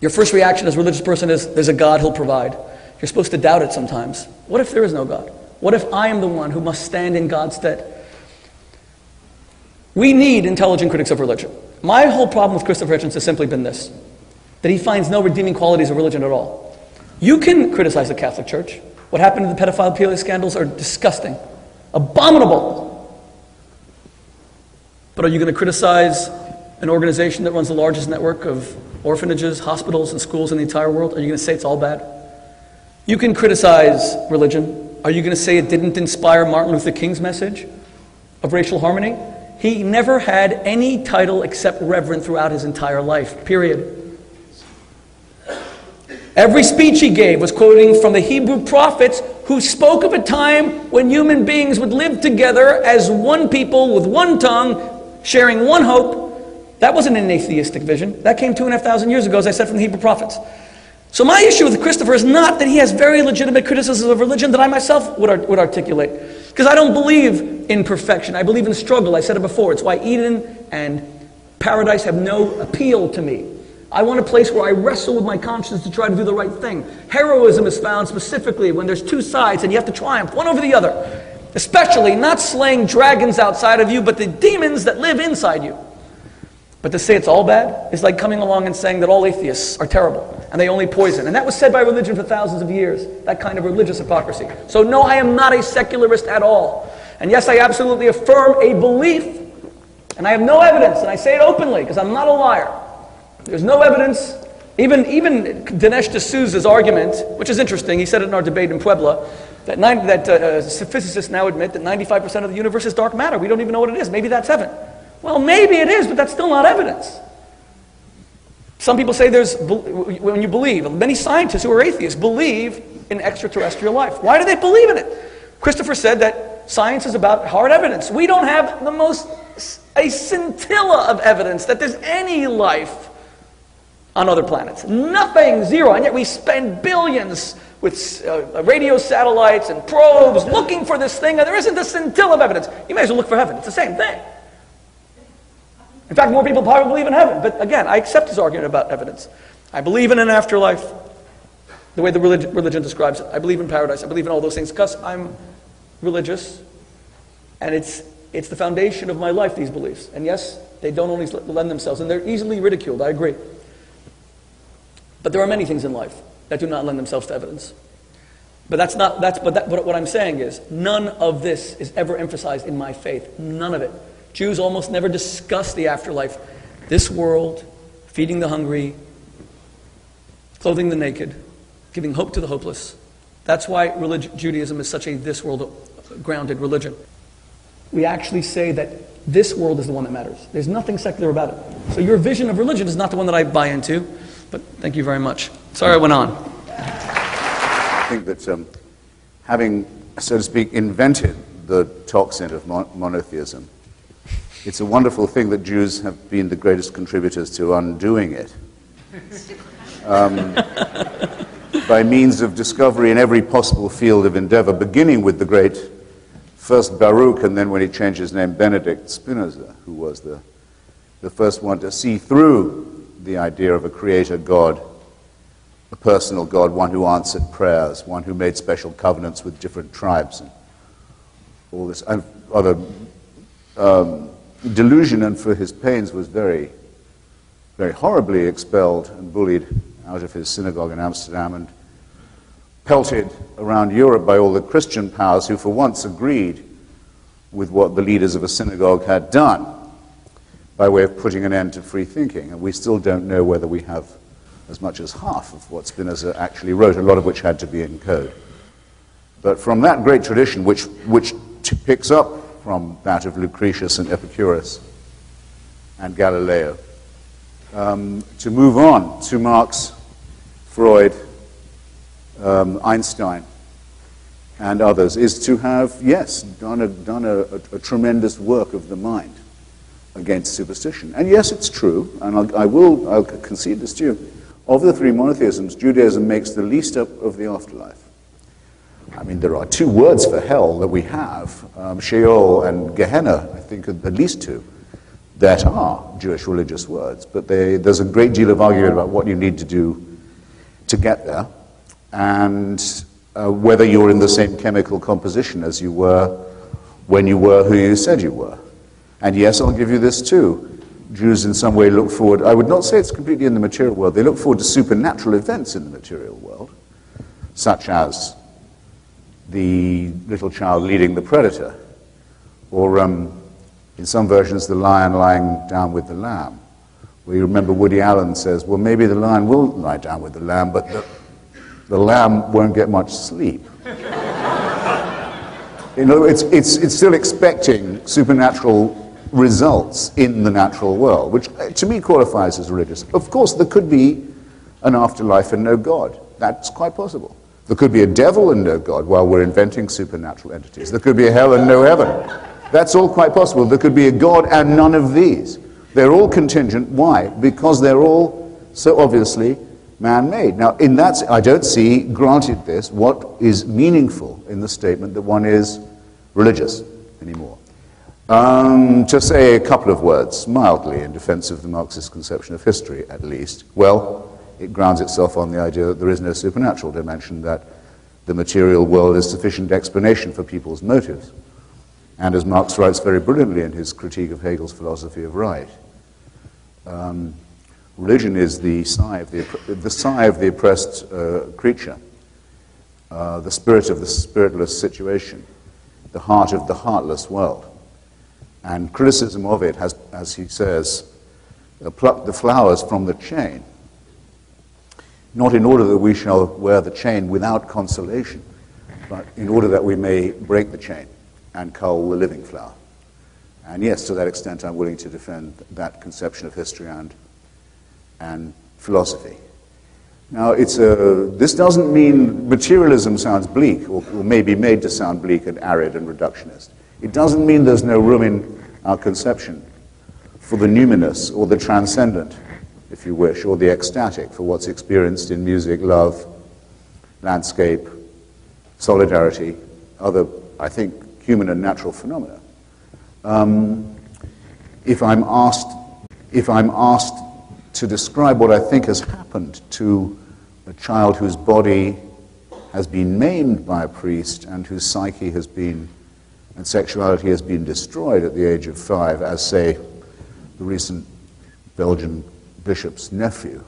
your first reaction as a religious person is, there's a God who'll provide. You're supposed to doubt it sometimes. What if there is no God? What if I am the one who must stand in God's stead? We need intelligent critics of religion. My whole problem with Christopher Hitchens has simply been this that he finds no redeeming qualities of religion at all. You can criticize the Catholic Church. What happened to the pedophile scandals are disgusting, abominable. But are you going to criticize an organization that runs the largest network of orphanages, hospitals, and schools in the entire world? Are you going to say it's all bad? You can criticize religion. Are you going to say it didn't inspire Martin Luther King's message of racial harmony? He never had any title except reverend throughout his entire life, period. Every speech he gave was quoting from the Hebrew prophets who spoke of a time when human beings would live together as one people with one tongue, sharing one hope. That wasn't an atheistic vision. That came two and a half thousand years ago, as I said from the Hebrew prophets. So my issue with Christopher is not that he has very legitimate criticisms of religion that I myself would, art- would articulate. Because I don't believe in perfection. I believe in struggle. I said it before. It's why Eden and paradise have no appeal to me. I want a place where I wrestle with my conscience to try to do the right thing. Heroism is found specifically when there's two sides and you have to triumph one over the other. Especially not slaying dragons outside of you, but the demons that live inside you. But to say it's all bad is like coming along and saying that all atheists are terrible and they only poison. And that was said by religion for thousands of years, that kind of religious hypocrisy. So, no, I am not a secularist at all. And yes, I absolutely affirm a belief, and I have no evidence, and I say it openly because I'm not a liar. There's no evidence. Even, even Dinesh D'Souza's argument, which is interesting, he said it in our debate in Puebla, that, that uh, physicists now admit that 95% of the universe is dark matter. We don't even know what it is. Maybe that's heaven. Well, maybe it is, but that's still not evidence. Some people say there's, when you believe, many scientists who are atheists believe in extraterrestrial life. Why do they believe in it? Christopher said that science is about hard evidence. We don't have the most, a scintilla of evidence that there's any life on other planets. Nothing, zero. And yet we spend billions with uh, radio satellites and probes looking for this thing, and there isn't a scintilla of evidence. You may as well look for heaven. It's the same thing. In fact, more people probably believe in heaven. But again, I accept his argument about evidence. I believe in an afterlife, the way the religion, religion describes it. I believe in paradise. I believe in all those things because I'm religious, and it's, it's the foundation of my life, these beliefs. And yes, they don't always lend themselves, and they're easily ridiculed, I agree. But there are many things in life that do not lend themselves to evidence. But that's not, that's, but, that, but what I'm saying is, none of this is ever emphasized in my faith. None of it. Jews almost never discuss the afterlife. This world, feeding the hungry, clothing the naked, giving hope to the hopeless. That's why Judaism is such a this world grounded religion. We actually say that this world is the one that matters. There's nothing secular about it. So your vision of religion is not the one that I buy into. But thank you very much. Sorry I went on. I think that um, having, so to speak, invented the toxin of mon- monotheism, it's a wonderful thing that Jews have been the greatest contributors to undoing it. Um, by means of discovery in every possible field of endeavor, beginning with the great first Baruch, and then when he changed his name, Benedict Spinoza, who was the, the first one to see through the idea of a creator God, a personal God, one who answered prayers, one who made special covenants with different tribes, and all this and other um, delusion, and for his pains was very, very horribly expelled and bullied out of his synagogue in Amsterdam and pelted around Europe by all the Christian powers who, for once, agreed with what the leaders of a synagogue had done by way of putting an end to free thinking. And we still don't know whether we have as much as half of what Spinoza actually wrote, a lot of which had to be in code. But from that great tradition, which, which picks up from that of Lucretius and Epicurus and Galileo, um, to move on to Marx, Freud, um, Einstein, and others, is to have, yes, done, a, done a, a, a tremendous work of the mind against superstition. And yes, it's true, and I'll, I will I'll concede this to you. Of the three monotheisms, Judaism makes the least up of the afterlife. I mean, there are two words for hell that we have um, Sheol and Gehenna, I think, at least two, that are Jewish religious words. But they, there's a great deal of argument about what you need to do to get there, and uh, whether you're in the same chemical composition as you were when you were who you said you were. And yes, I'll give you this too. Jews in some way look forward, I would not say it's completely in the material world, they look forward to supernatural events in the material world, such as the little child leading the predator, or um, in some versions, the lion lying down with the lamb. Where you remember Woody Allen says, well, maybe the lion will lie down with the lamb, but the, the lamb won't get much sleep. Other words, it's, it's, it's still expecting supernatural results in the natural world, which uh, to me qualifies as religious. Of course, there could be an afterlife and no God. That's quite possible. There could be a devil and no God while we're inventing supernatural entities. There could be a hell and no heaven. That's all quite possible. There could be a God and none of these. They're all contingent. Why? Because they're all so obviously man-made. Now, in that, I don't see, granted this, what is meaningful in the statement that one is religious anymore. Um, to say a couple of words, mildly, in defense of the Marxist conception of history, at least. Well, it grounds itself on the idea that there is no supernatural dimension, that the material world is sufficient explanation for people's motives. And as Marx writes very brilliantly in his critique of Hegel's philosophy of right, um, religion is the sigh of the, the, sigh of the oppressed uh, creature, uh, the spirit of the spiritless situation, the heart of the heartless world. And criticism of it has, as he says, plucked the flowers from the chain, not in order that we shall wear the chain without consolation, but in order that we may break the chain and cull the living flower. And yes, to that extent, I'm willing to defend that conception of history and, and philosophy. Now, it's a, this doesn't mean materialism sounds bleak, or, or may be made to sound bleak and arid and reductionist. It doesn't mean there's no room in our conception for the numinous or the transcendent, if you wish, or the ecstatic for what's experienced in music, love, landscape, solidarity, other, I think, human and natural phenomena. Um, if I'm asked, if I'm asked to describe what I think has happened to a child whose body has been maimed by a priest and whose psyche has been and sexuality has been destroyed at the age of five, as say the recent Belgian bishop's nephew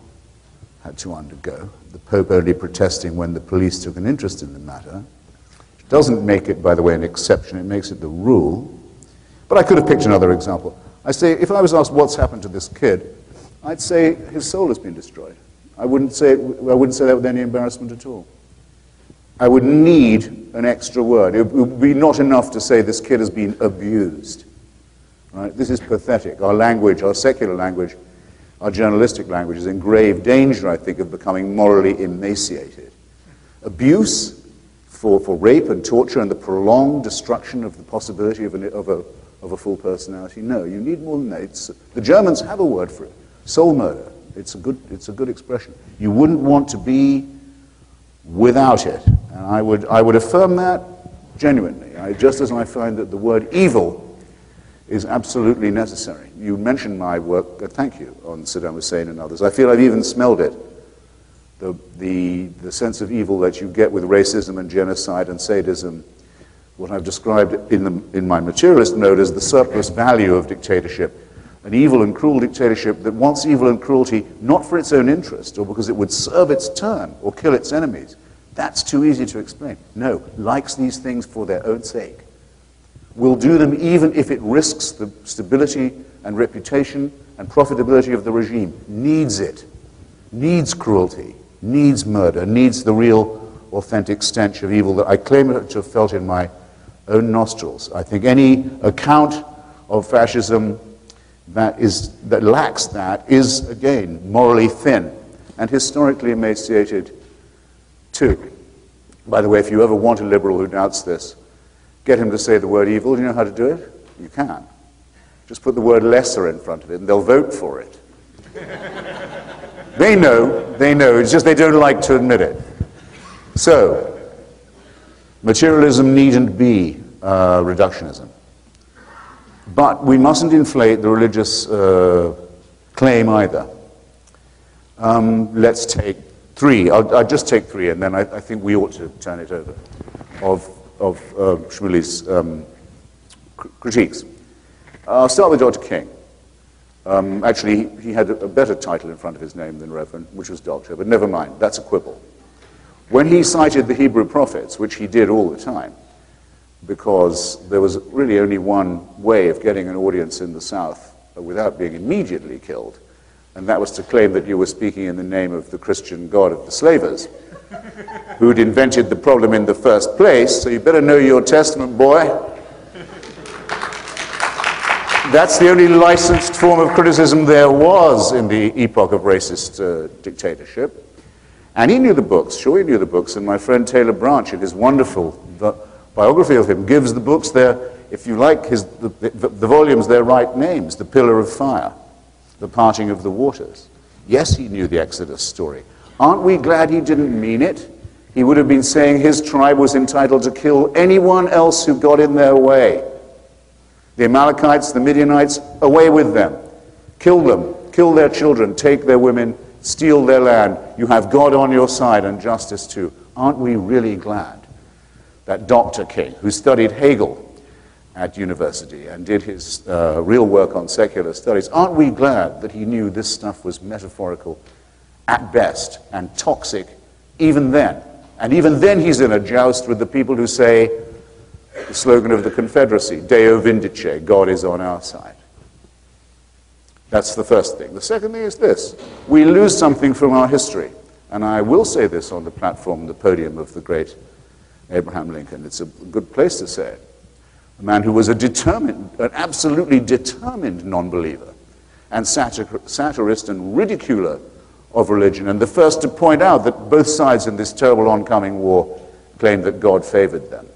had to undergo, the Pope only protesting when the police took an interest in the matter. It doesn't make it, by the way, an exception, it makes it the rule. But I could have picked another example. I say, if I was asked what's happened to this kid, I'd say his soul has been destroyed. I wouldn't say, I wouldn't say that with any embarrassment at all. I would need an extra word. It would be not enough to say this kid has been abused. Right? This is pathetic. Our language, our secular language, our journalistic language is in grave danger, I think, of becoming morally emaciated. Abuse for, for rape and torture and the prolonged destruction of the possibility of, an, of, a, of a full personality. No, you need more than that. It's, the Germans have a word for it soul murder. It's a, good, it's a good expression. You wouldn't want to be without it. And I would, I would affirm that genuinely, I, just as I find that the word evil is absolutely necessary. You mentioned my work, thank you, on Saddam Hussein and others. I feel I've even smelled it. The, the, the sense of evil that you get with racism and genocide and sadism, what I've described in, the, in my materialist note as the surplus value of dictatorship, an evil and cruel dictatorship that wants evil and cruelty not for its own interest or because it would serve its turn or kill its enemies. That's too easy to explain. No, likes these things for their own sake will do them even if it risks the stability and reputation and profitability of the regime, needs it, needs cruelty, needs murder, needs the real authentic stench of evil that I claim to have felt in my own nostrils. I think any account of fascism that, is, that lacks that is, again, morally thin and historically emaciated too. By the way, if you ever want a liberal who doubts this, get him to say the word evil. Do you know how to do it? You can. Just put the word lesser in front of it and they'll vote for it. they know, they know, it's just they don't like to admit it. So, materialism needn't be uh, reductionism. But we mustn't inflate the religious uh, claim either. Um, let's take three. I'll, just take three, and then I, I, think we ought to turn it over, of of uh, Shmuley's um, critiques. I'll start with Dr. King. Um, actually, he, had a, a better title in front of his name than Reverend, which was Doctor, but never mind, that's a quibble. When he cited the Hebrew prophets, which he did all the time, because there was really only one way of getting an audience in the South without being immediately killed, and that was to claim that you were speaking in the name of the Christian God of the slavers who'd invented the problem in the first place, so you better know your testament, boy. That's the only licensed form of criticism there was in the epoch of racist uh, dictatorship. And he knew the books, sure he knew the books, and my friend Taylor Branch, in his wonderful biography of him, gives the books their, if you like, his, the, the, the volumes their right names, The Pillar of Fire, The Parting of the Waters. Yes, he knew the Exodus story. Aren't we glad he didn't mean it? He would have been saying his tribe was entitled to kill anyone else who got in their way. The Amalekites, the Midianites, away with them. Kill them, kill their children, take their women, steal their land. You have God on your side and justice too. Aren't we really glad that Dr. King, who studied Hegel at university and did his uh, real work on secular studies, aren't we glad that he knew this stuff was metaphorical at best and toxic even then? And even then, he's in a joust with the people who say the slogan of the Confederacy Deo Vindice, God is on our side. That's the first thing. The second thing is this we lose something from our history. And I will say this on the platform, the podium of the great Abraham Lincoln. It's a good place to say it. A man who was a determined, an absolutely determined non believer and satir- satirist and ridiculer of religion, and the first to point out that both sides in this terrible oncoming war claimed that God favored them.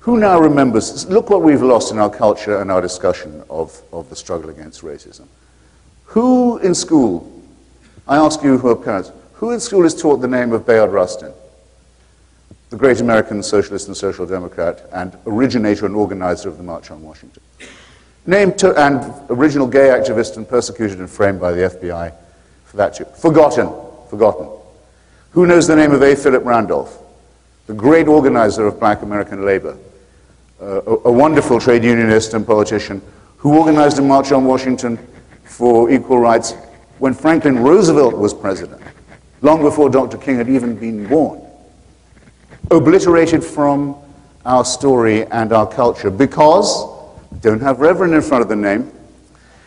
Who now remembers? Look what we've lost in our culture and our discussion of, of the struggle against racism. Who in school, I ask you who are parents, who in school is taught the name of Bayard Rustin? The great American socialist and social democrat and originator and organizer of the March on Washington. Named to, and original gay activist and persecuted and framed by the FBI for that too. Forgotten, forgotten. Who knows the name of A. Philip Randolph, the great organizer of black American labor, uh, a, a wonderful trade unionist and politician who organized a march on Washington for equal rights when Franklin Roosevelt was president, long before Dr. King had even been born. Obliterated from our story and our culture because don't have Reverend in front of the name.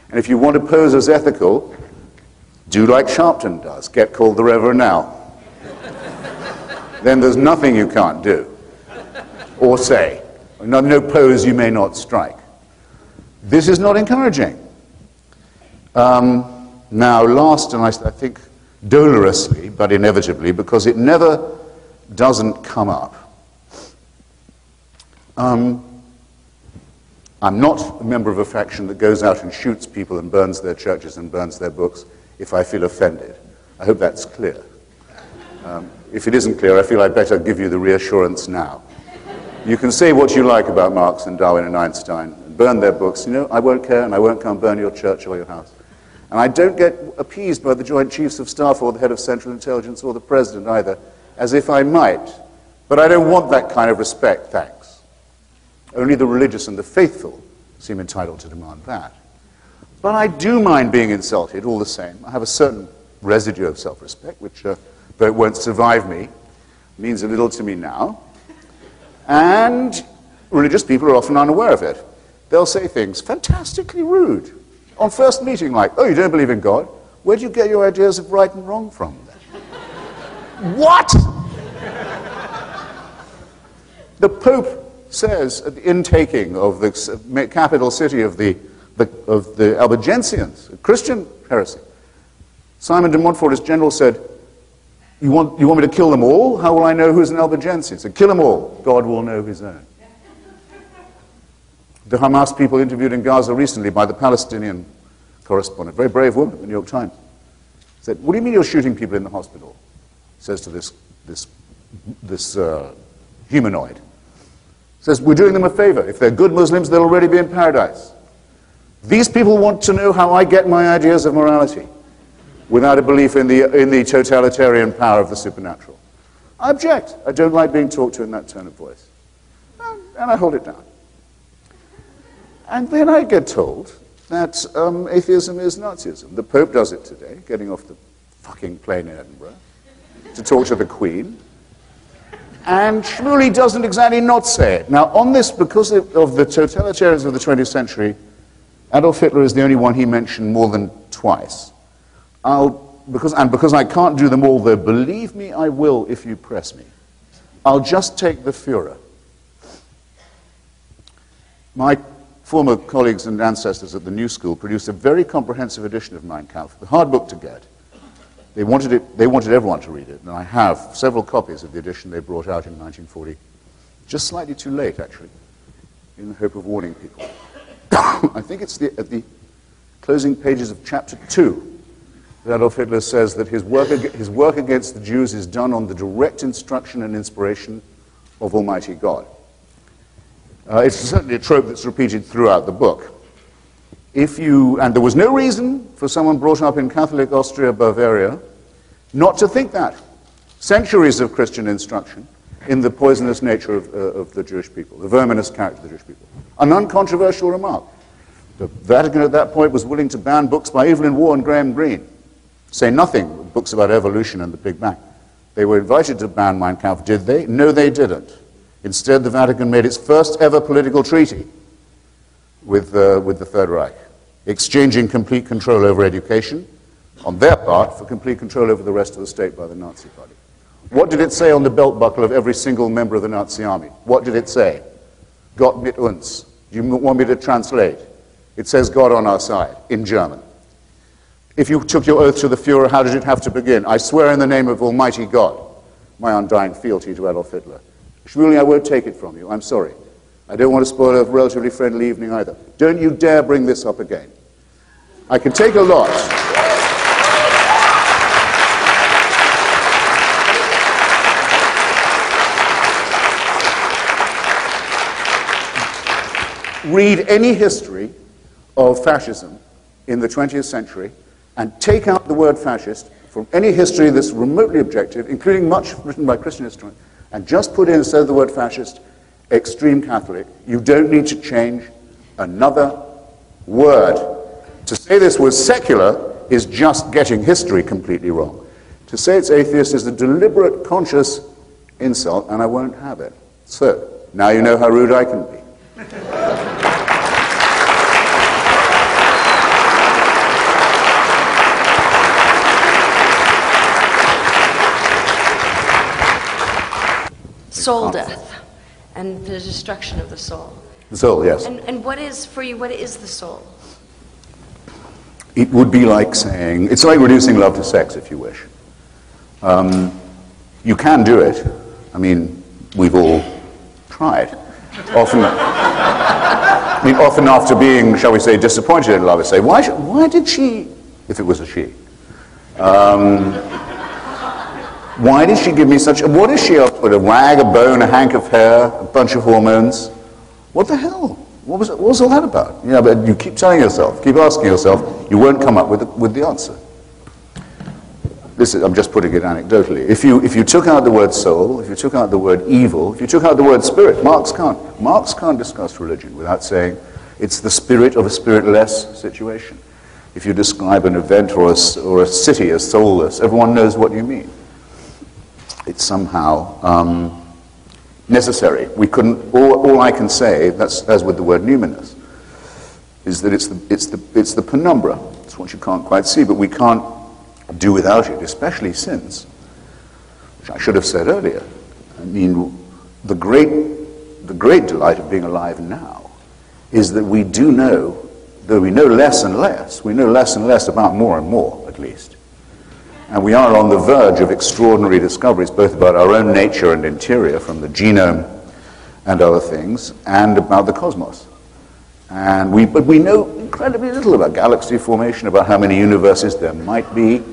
And if you want to pose as ethical, do like Sharpton does get called the Reverend now. then there's nothing you can't do or say, no, no pose you may not strike. This is not encouraging. Um, now, last, and I, I think dolorously, but inevitably, because it never doesn't come up. Um, I'm not a member of a faction that goes out and shoots people and burns their churches and burns their books if I feel offended. I hope that's clear. Um, if it isn't clear, I feel I'd better give you the reassurance now. You can say what you like about Marx and Darwin and Einstein and burn their books. You know, I won't care and I won't come burn your church or your house. And I don't get appeased by the Joint Chiefs of Staff or the head of Central Intelligence or the President either, as if I might. But I don't want that kind of respect, thanks. Only the religious and the faithful seem entitled to demand that. But I do mind being insulted all the same. I have a certain residue of self respect, which, uh, though it won't survive me, means a little to me now. And religious people are often unaware of it. They'll say things fantastically rude on first meeting, like, oh, you don't believe in God? Where do you get your ideas of right and wrong from? what? the Pope says at the intaking of the capital city of the, the, of the Albigensians, a Christian heresy. Simon de Montfort, as general, said, you want, you want me to kill them all? How will I know who's an Albigensian? Said, kill them all. God will know his own. The Hamas people interviewed in Gaza recently by the Palestinian correspondent, very brave woman the New York Times, said, what do you mean you're shooting people in the hospital? Says to this, this, this uh, humanoid. Says, we're doing them a favor. If they're good Muslims, they'll already be in paradise. These people want to know how I get my ideas of morality without a belief in the, in the totalitarian power of the supernatural. I object. I don't like being talked to in that tone of voice. And I hold it down. And then I get told that um, atheism is Nazism. The Pope does it today, getting off the fucking plane in Edinburgh to talk to the Queen. And Shmuley doesn't exactly not say it. Now, on this, because of the totalitarians of the 20th century, Adolf Hitler is the only one he mentioned more than twice. I'll, because, and because I can't do them all, though, believe me, I will if you press me. I'll just take the Fuhrer. My former colleagues and ancestors at the New School produced a very comprehensive edition of Mein Kampf, the hard book to get. They wanted, it, they wanted everyone to read it, and I have several copies of the edition they brought out in 1940. Just slightly too late, actually, in the hope of warning people. I think it's the, at the closing pages of chapter 2 that Adolf Hitler says that his work, his work against the Jews is done on the direct instruction and inspiration of Almighty God. Uh, it's certainly a trope that's repeated throughout the book if you, and there was no reason for someone brought up in Catholic Austria Bavaria not to think that. Centuries of Christian instruction in the poisonous nature of, uh, of the Jewish people, the verminous character of the Jewish people. An uncontroversial remark. The Vatican at that point was willing to ban books by Evelyn Waugh and Graham Greene, say nothing, books about evolution and the Big Bang. They were invited to ban Mein Kampf. Did they? No, they didn't. Instead, the Vatican made its first ever political treaty with, uh, with the Third Reich exchanging complete control over education on their part for complete control over the rest of the state by the Nazi Party. What did it say on the belt buckle of every single member of the Nazi army? What did it say? Gott mit uns. Do you want me to translate? It says God on our side in German. If you took your oath to the Fuhrer, how did it have to begin? I swear in the name of Almighty God, my undying fealty to Adolf Hitler. Shmuley, I won't take it from you. I'm sorry. I don't want to spoil a relatively friendly evening either. Don't you dare bring this up again. I can take a lot. Read any history of fascism in the 20th century and take out the word fascist from any history that's remotely objective, including much written by Christian historians, and just put in instead of the word fascist, extreme Catholic. You don't need to change another word. To say this was secular is just getting history completely wrong. To say it's atheist is a deliberate, conscious insult, and I won't have it. So, now you know how rude I can be. Soul death and the destruction of the soul. The soul, yes. And, and what is, for you, what is the soul? It would be like saying, it's like reducing love to sex, if you wish. Um, you can do it. I mean, we've all tried. Often, I mean, often after being, shall we say, disappointed in love, I say, why, why did she, if it was a she, um, why did she give me such, a, what is she up with? A rag, a bone, a hank of hair, a bunch of hormones? What the hell? What was, what was all that about? Yeah, but you keep telling yourself, keep asking yourself, you won't come up with the, with the answer. This is, I'm just putting it anecdotally. If you, if you took out the word soul, if you took out the word evil, if you took out the word spirit, Marx can't. Marx can't discuss religion without saying it's the spirit of a spiritless situation. If you describe an event or a, or a city as soulless, everyone knows what you mean. It's somehow um, necessary. We couldn't, all, all I can say, that's as with the word numinous, is that it's the, it's, the, it's the penumbra. It's what you can't quite see, but we can't do without it, especially since, which I should have said earlier. I mean, the great, the great delight of being alive now is that we do know, though we know less and less, we know less and less about more and more, at least. And we are on the verge of extraordinary discoveries, both about our own nature and interior, from the genome and other things, and about the cosmos. And we, but we know incredibly little about galaxy formation, about how many universes there might be,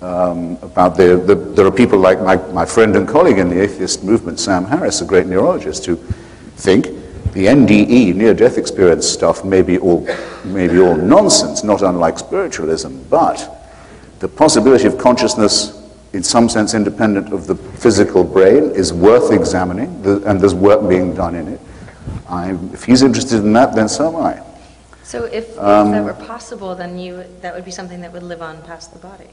um, about the, the, there are people like my, my friend and colleague in the atheist movement, Sam Harris, a great neurologist, who think the NDE, near-death experience stuff, may be all, may be all nonsense, not unlike spiritualism, but the possibility of consciousness in some sense independent of the physical brain is worth examining, and there's work being done in it. I'm, if he's interested in that, then so am I. So if, if Um, that were possible, then you, that would be something that would live on past the body.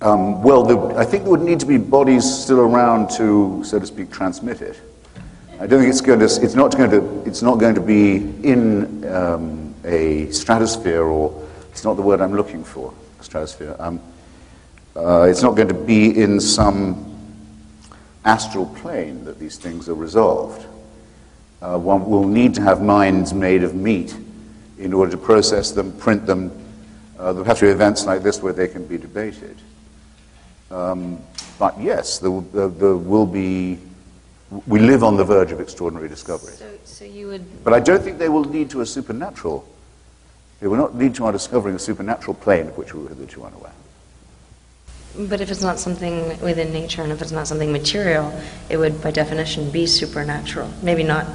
Um, well, the, I think there would need to be bodies still around to, so to speak, transmit it. I don't think it's going to. It's not going to. It's not going to be in um, a stratosphere, or it's not the word I'm looking for. Stratosphere. Um, uh, it's not going to be in some astral plane that these things are resolved. Uh, one will need to have minds made of meat in order to process them, print them. Uh, there have to be events like this where they can be debated. Um, but yes, there, will- there, there will be. We live on the verge of extraordinary discoveries. So, so you would, But I don't think they will lead to a supernatural. They will not lead to our discovering a supernatural plane of which we were hitherto unaware. but if it's not something within nature and if it's not something material, it would by definition be supernatural. Maybe not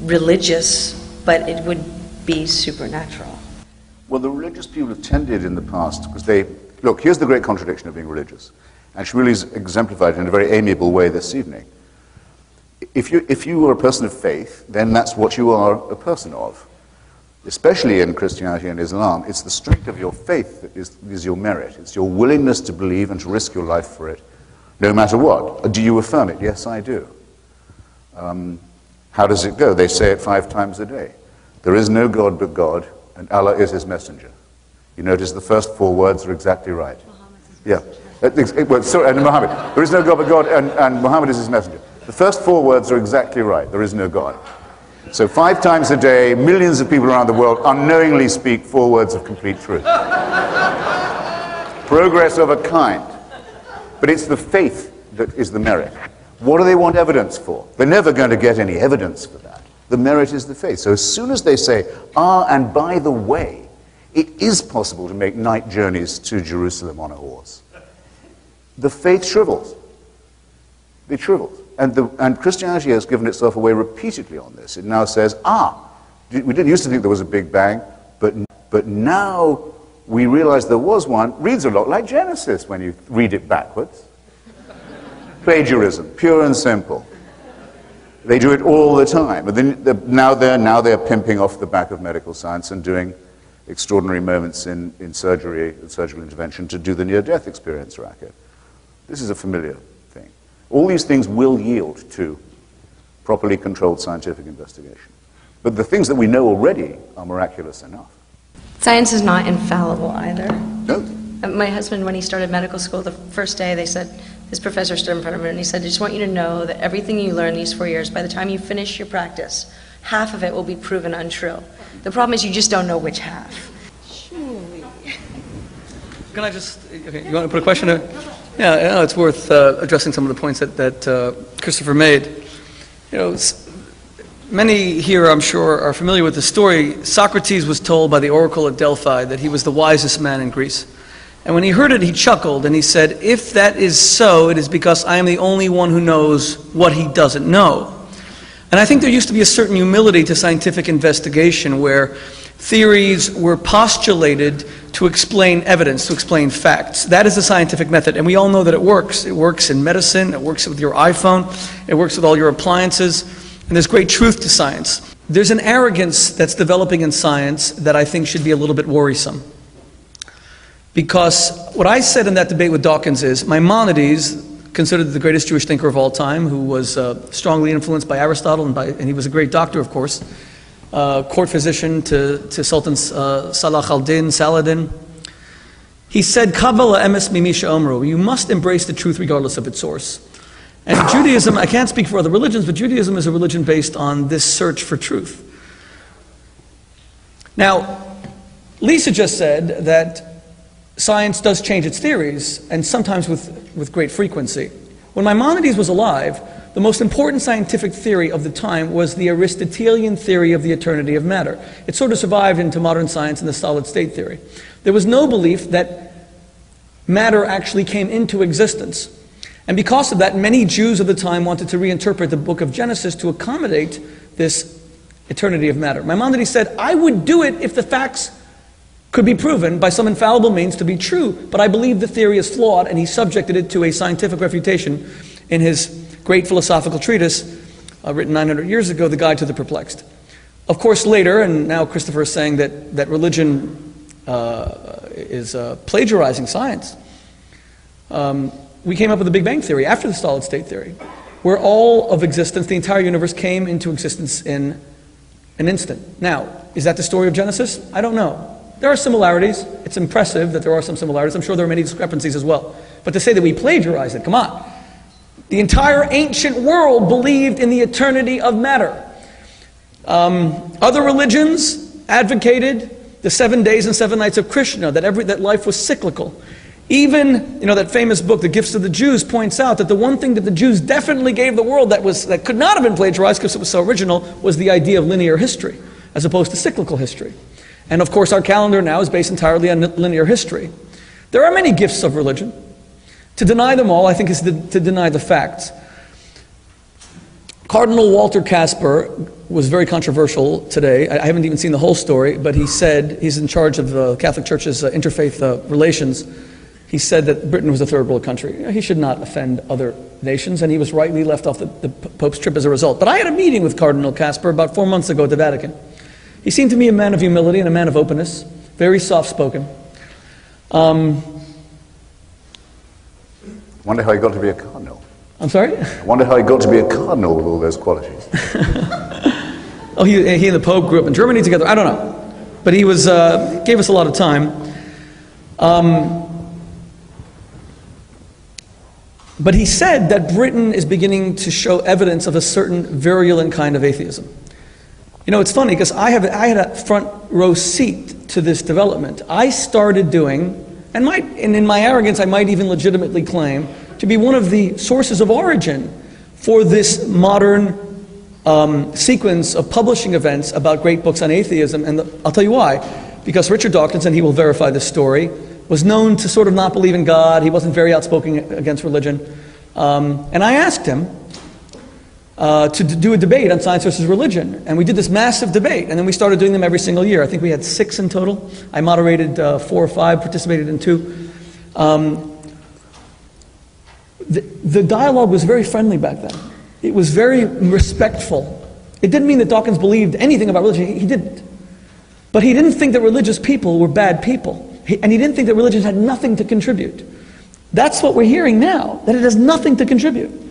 religious, but it would be supernatural. Well, the religious people have tended in the past, because they. Look, here's the great contradiction of being religious. And she really is exemplified in a very amiable way this evening. If you, if you are a person of faith, then that's what you are a person of. Especially in Christianity and Islam, it's the strength of your faith that is, is your merit. It's your willingness to believe and to risk your life for it, no matter what. Do you affirm it? Yes, I do. Um, how does it go? They say it five times a day. There is no God but God, and Allah is his messenger. You notice the first four words are exactly right. Yeah. Uh, uh, well, sorry, and Muhammad. There is no God but God, and, and Muhammad is his messenger. The first four words are exactly right. There is no God. So five times a day, millions of people around the world unknowingly speak four words of complete truth. Progress of a kind. But it's the faith that is the merit. What do they want evidence for? They're never going to get any evidence for that. The merit is the faith. So as soon as they say, ah, and by the way, It is possible to make night journeys to Jerusalem on a horse. The faith shrivels. It shrivels. And, the, and Christianity has given itself away repeatedly on this. It now says, ah, we didn't used to think there was a Big Bang, but, but now we realize there was one. Reads a lot like Genesis when you read it backwards. Plagiarism, pure and simple. They do it all the time. But then, the, now, they're, now they're pimping off the back of medical science and doing extraordinary moments in, in surgery, surgical intervention to do the near-death experience racket. This is a familiar. All these things will yield to properly controlled scientific investigation. But the things that we know already are miraculous enough. Science is not infallible either. No. Uh, My husband, when he started medical school, the first day, they said, his professor stood in front of him and he said, I just want you to know that everything you learn these four years, by the time you finish your practice, half of it will be proven untrue. The problem is you just don't know which half. Can I just, okay, you want to put a question there? Yeah, yeah, it's worth uh, addressing some of the points that, that uh, Christopher made. You know, many here, I'm sure, are familiar with the story. Socrates was told by the oracle at Delphi that he was the wisest man in Greece. And when he heard it, he chuckled and he said, If that is so, it is because I am the only one who knows what he doesn't know. And I think there used to be a certain humility to scientific investigation where theories were postulated to explain evidence, to explain facts. That is the scientific method, and we all know that it works. It works in medicine, it works with your iPhone, it works with all your appliances, and there's great truth to science. There's an arrogance that's developing in science that I think should be a little bit worrisome. Because what I said in that debate with Dawkins is Maimonides, considered the greatest Jewish thinker of all time, who was uh, strongly influenced by Aristotle, and, by, and he was a great doctor, of course, uh, court physician to, to Sultan uh, Salah al-Din, Saladin. He said, Kabbalah emes mimisha omru, you must embrace the truth regardless of its source. And Judaism, I can't speak for other religions, but Judaism is a religion based on this search for truth. Now, Lisa just said that science does change its theories, and sometimes with, with great frequency. When Maimonides was alive, the most important scientific theory of the time was the Aristotelian theory of the eternity of matter. It sort of survived into modern science in the solid state theory. There was no belief that matter actually came into existence. And because of that, many Jews of the time wanted to reinterpret the book of Genesis to accommodate this eternity of matter. Maimonides said, I would do it if the facts could be proven by some infallible means to be true, but I believe the theory is flawed, and he subjected it to a scientific refutation in his great philosophical treatise uh, written 900 years ago, The Guide to the Perplexed. Of course, later, and now Christopher is saying that, that religion uh, is uh, plagiarizing science, um, we came up with the Big Bang Theory after the solid state theory, where all of existence, the entire universe, came into existence in an instant. Now, is that the story of Genesis? I don't know. There are similarities. It's impressive that there are some similarities. I'm sure there are many discrepancies as well. But to say that we plagiarized it, come on. The entire ancient world believed in the eternity of matter. Um, other religions advocated the seven days and seven nights of Krishna, that, every, that life was cyclical. Even, you know, that famous book, The Gifts of the Jews, points out that the one thing that the Jews definitely gave the world that, was, that could not have been plagiarized because it was so original was the idea of linear history, as opposed to cyclical history. And of course, our calendar now is based entirely on linear history. There are many gifts of religion. To deny them all, I think, is to, deny the facts. Cardinal Walter Kasper was very controversial today. I, I haven't even seen the whole story, but he said he's in charge of the Catholic Church's uh, interfaith uh, relations. He said that Britain was a third world country. He should not offend other nations, and he was rightly left off the, the Pope's trip as a result. But I had a meeting with Cardinal Kasper about four months ago at the Vatican. He seemed to me a man of humility and a man of openness, very soft spoken. Um, Wonder how he got to be a cardinal. I'm sorry? I wonder how he got to be a cardinal with all those qualities. Oh, he, he and the Pope grew up in Germany together. I don't know. But he was, uh, gave us a lot of time. Um, but he said that Britain is beginning to show evidence of a certain virulent kind of atheism. You know, it's funny because I, have, I had a front row seat to this development. I started doing, and, might, and in my arrogance, I might even legitimately claim to be one of the sources of origin for this modern um, sequence of publishing events about great books on atheism. And the, I'll tell you why. because Richard Dawkins, and he will verify this story, was known to sort of not believe in God. He wasn't very outspoken against religion. Um, and I asked him uh, to do a debate on science versus religion. And we did this massive debate. And then we started doing them every single year. I think we had six in total. I moderated uh, four or five, participated in two. Um, the, the dialogue was very friendly back then. It was very respectful. It didn't mean that Dawkins believed anything about religion. He, he didn't. But he didn't think that religious people were bad people. He, and he didn't think that religion had nothing to contribute. That's what we're hearing now, that it has nothing to contribute.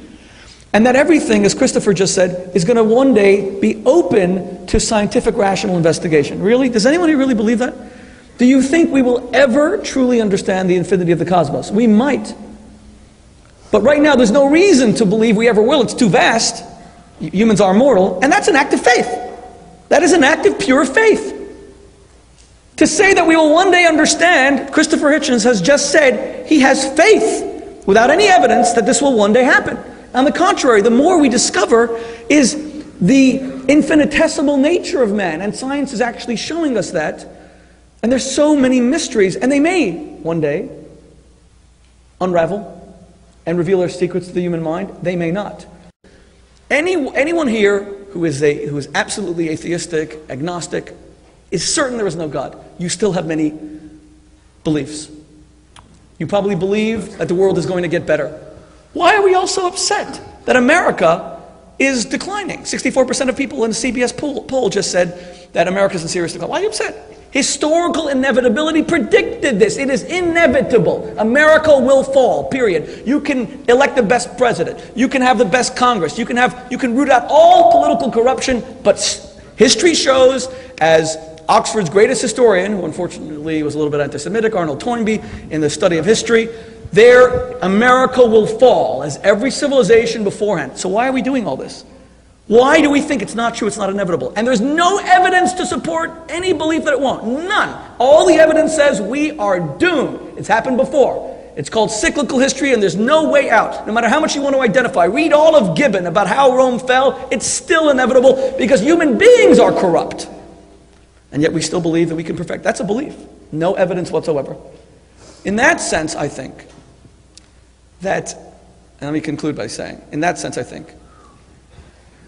And that everything, as Christopher just said, is going to one day be open to scientific rational investigation. Really? Does anyone really believe that? Do you think we will ever truly understand the infinity of the cosmos? We might. But right now, there's no reason to believe we ever will. It's too vast. Humans are mortal. And that's an act of faith. That is an act of pure faith. To say that we will one day understand, Christopher Hitchens has just said he has faith without any evidence that this will one day happen. On the contrary, the more we discover is the infinitesimal nature of man, and science is actually showing us that. And there's so many mysteries, and they may one day unravel and reveal their secrets to the human mind. They may not. Any, anyone here who is, a, who is absolutely atheistic, agnostic, is certain there is no God, you still have many beliefs. You probably believe that the world is going to get better. Why are we all so upset that America is declining? 64% of people in the CBS poll, poll just said that America is in serious decline. Why are you upset? Historical inevitability predicted this. It is inevitable. America will fall, period. You can elect the best president. You can have the best Congress. You can, have, you can root out all political corruption, but history shows, as Oxford's greatest historian, who unfortunately was a little bit anti Semitic, Arnold Toynbee, in the study of history, there America will fall as every civilization beforehand. So, why are we doing all this? Why do we think it's not true, it's not inevitable? And there's no evidence to support any belief that it won't. None. All the evidence says we are doomed. It's happened before. It's called cyclical history, and there's no way out. No matter how much you want to identify, read all of Gibbon about how Rome fell, it's still inevitable because human beings are corrupt. And yet we still believe that we can perfect. That's a belief. No evidence whatsoever. In that sense, I think that, and let me conclude by saying, in that sense, I think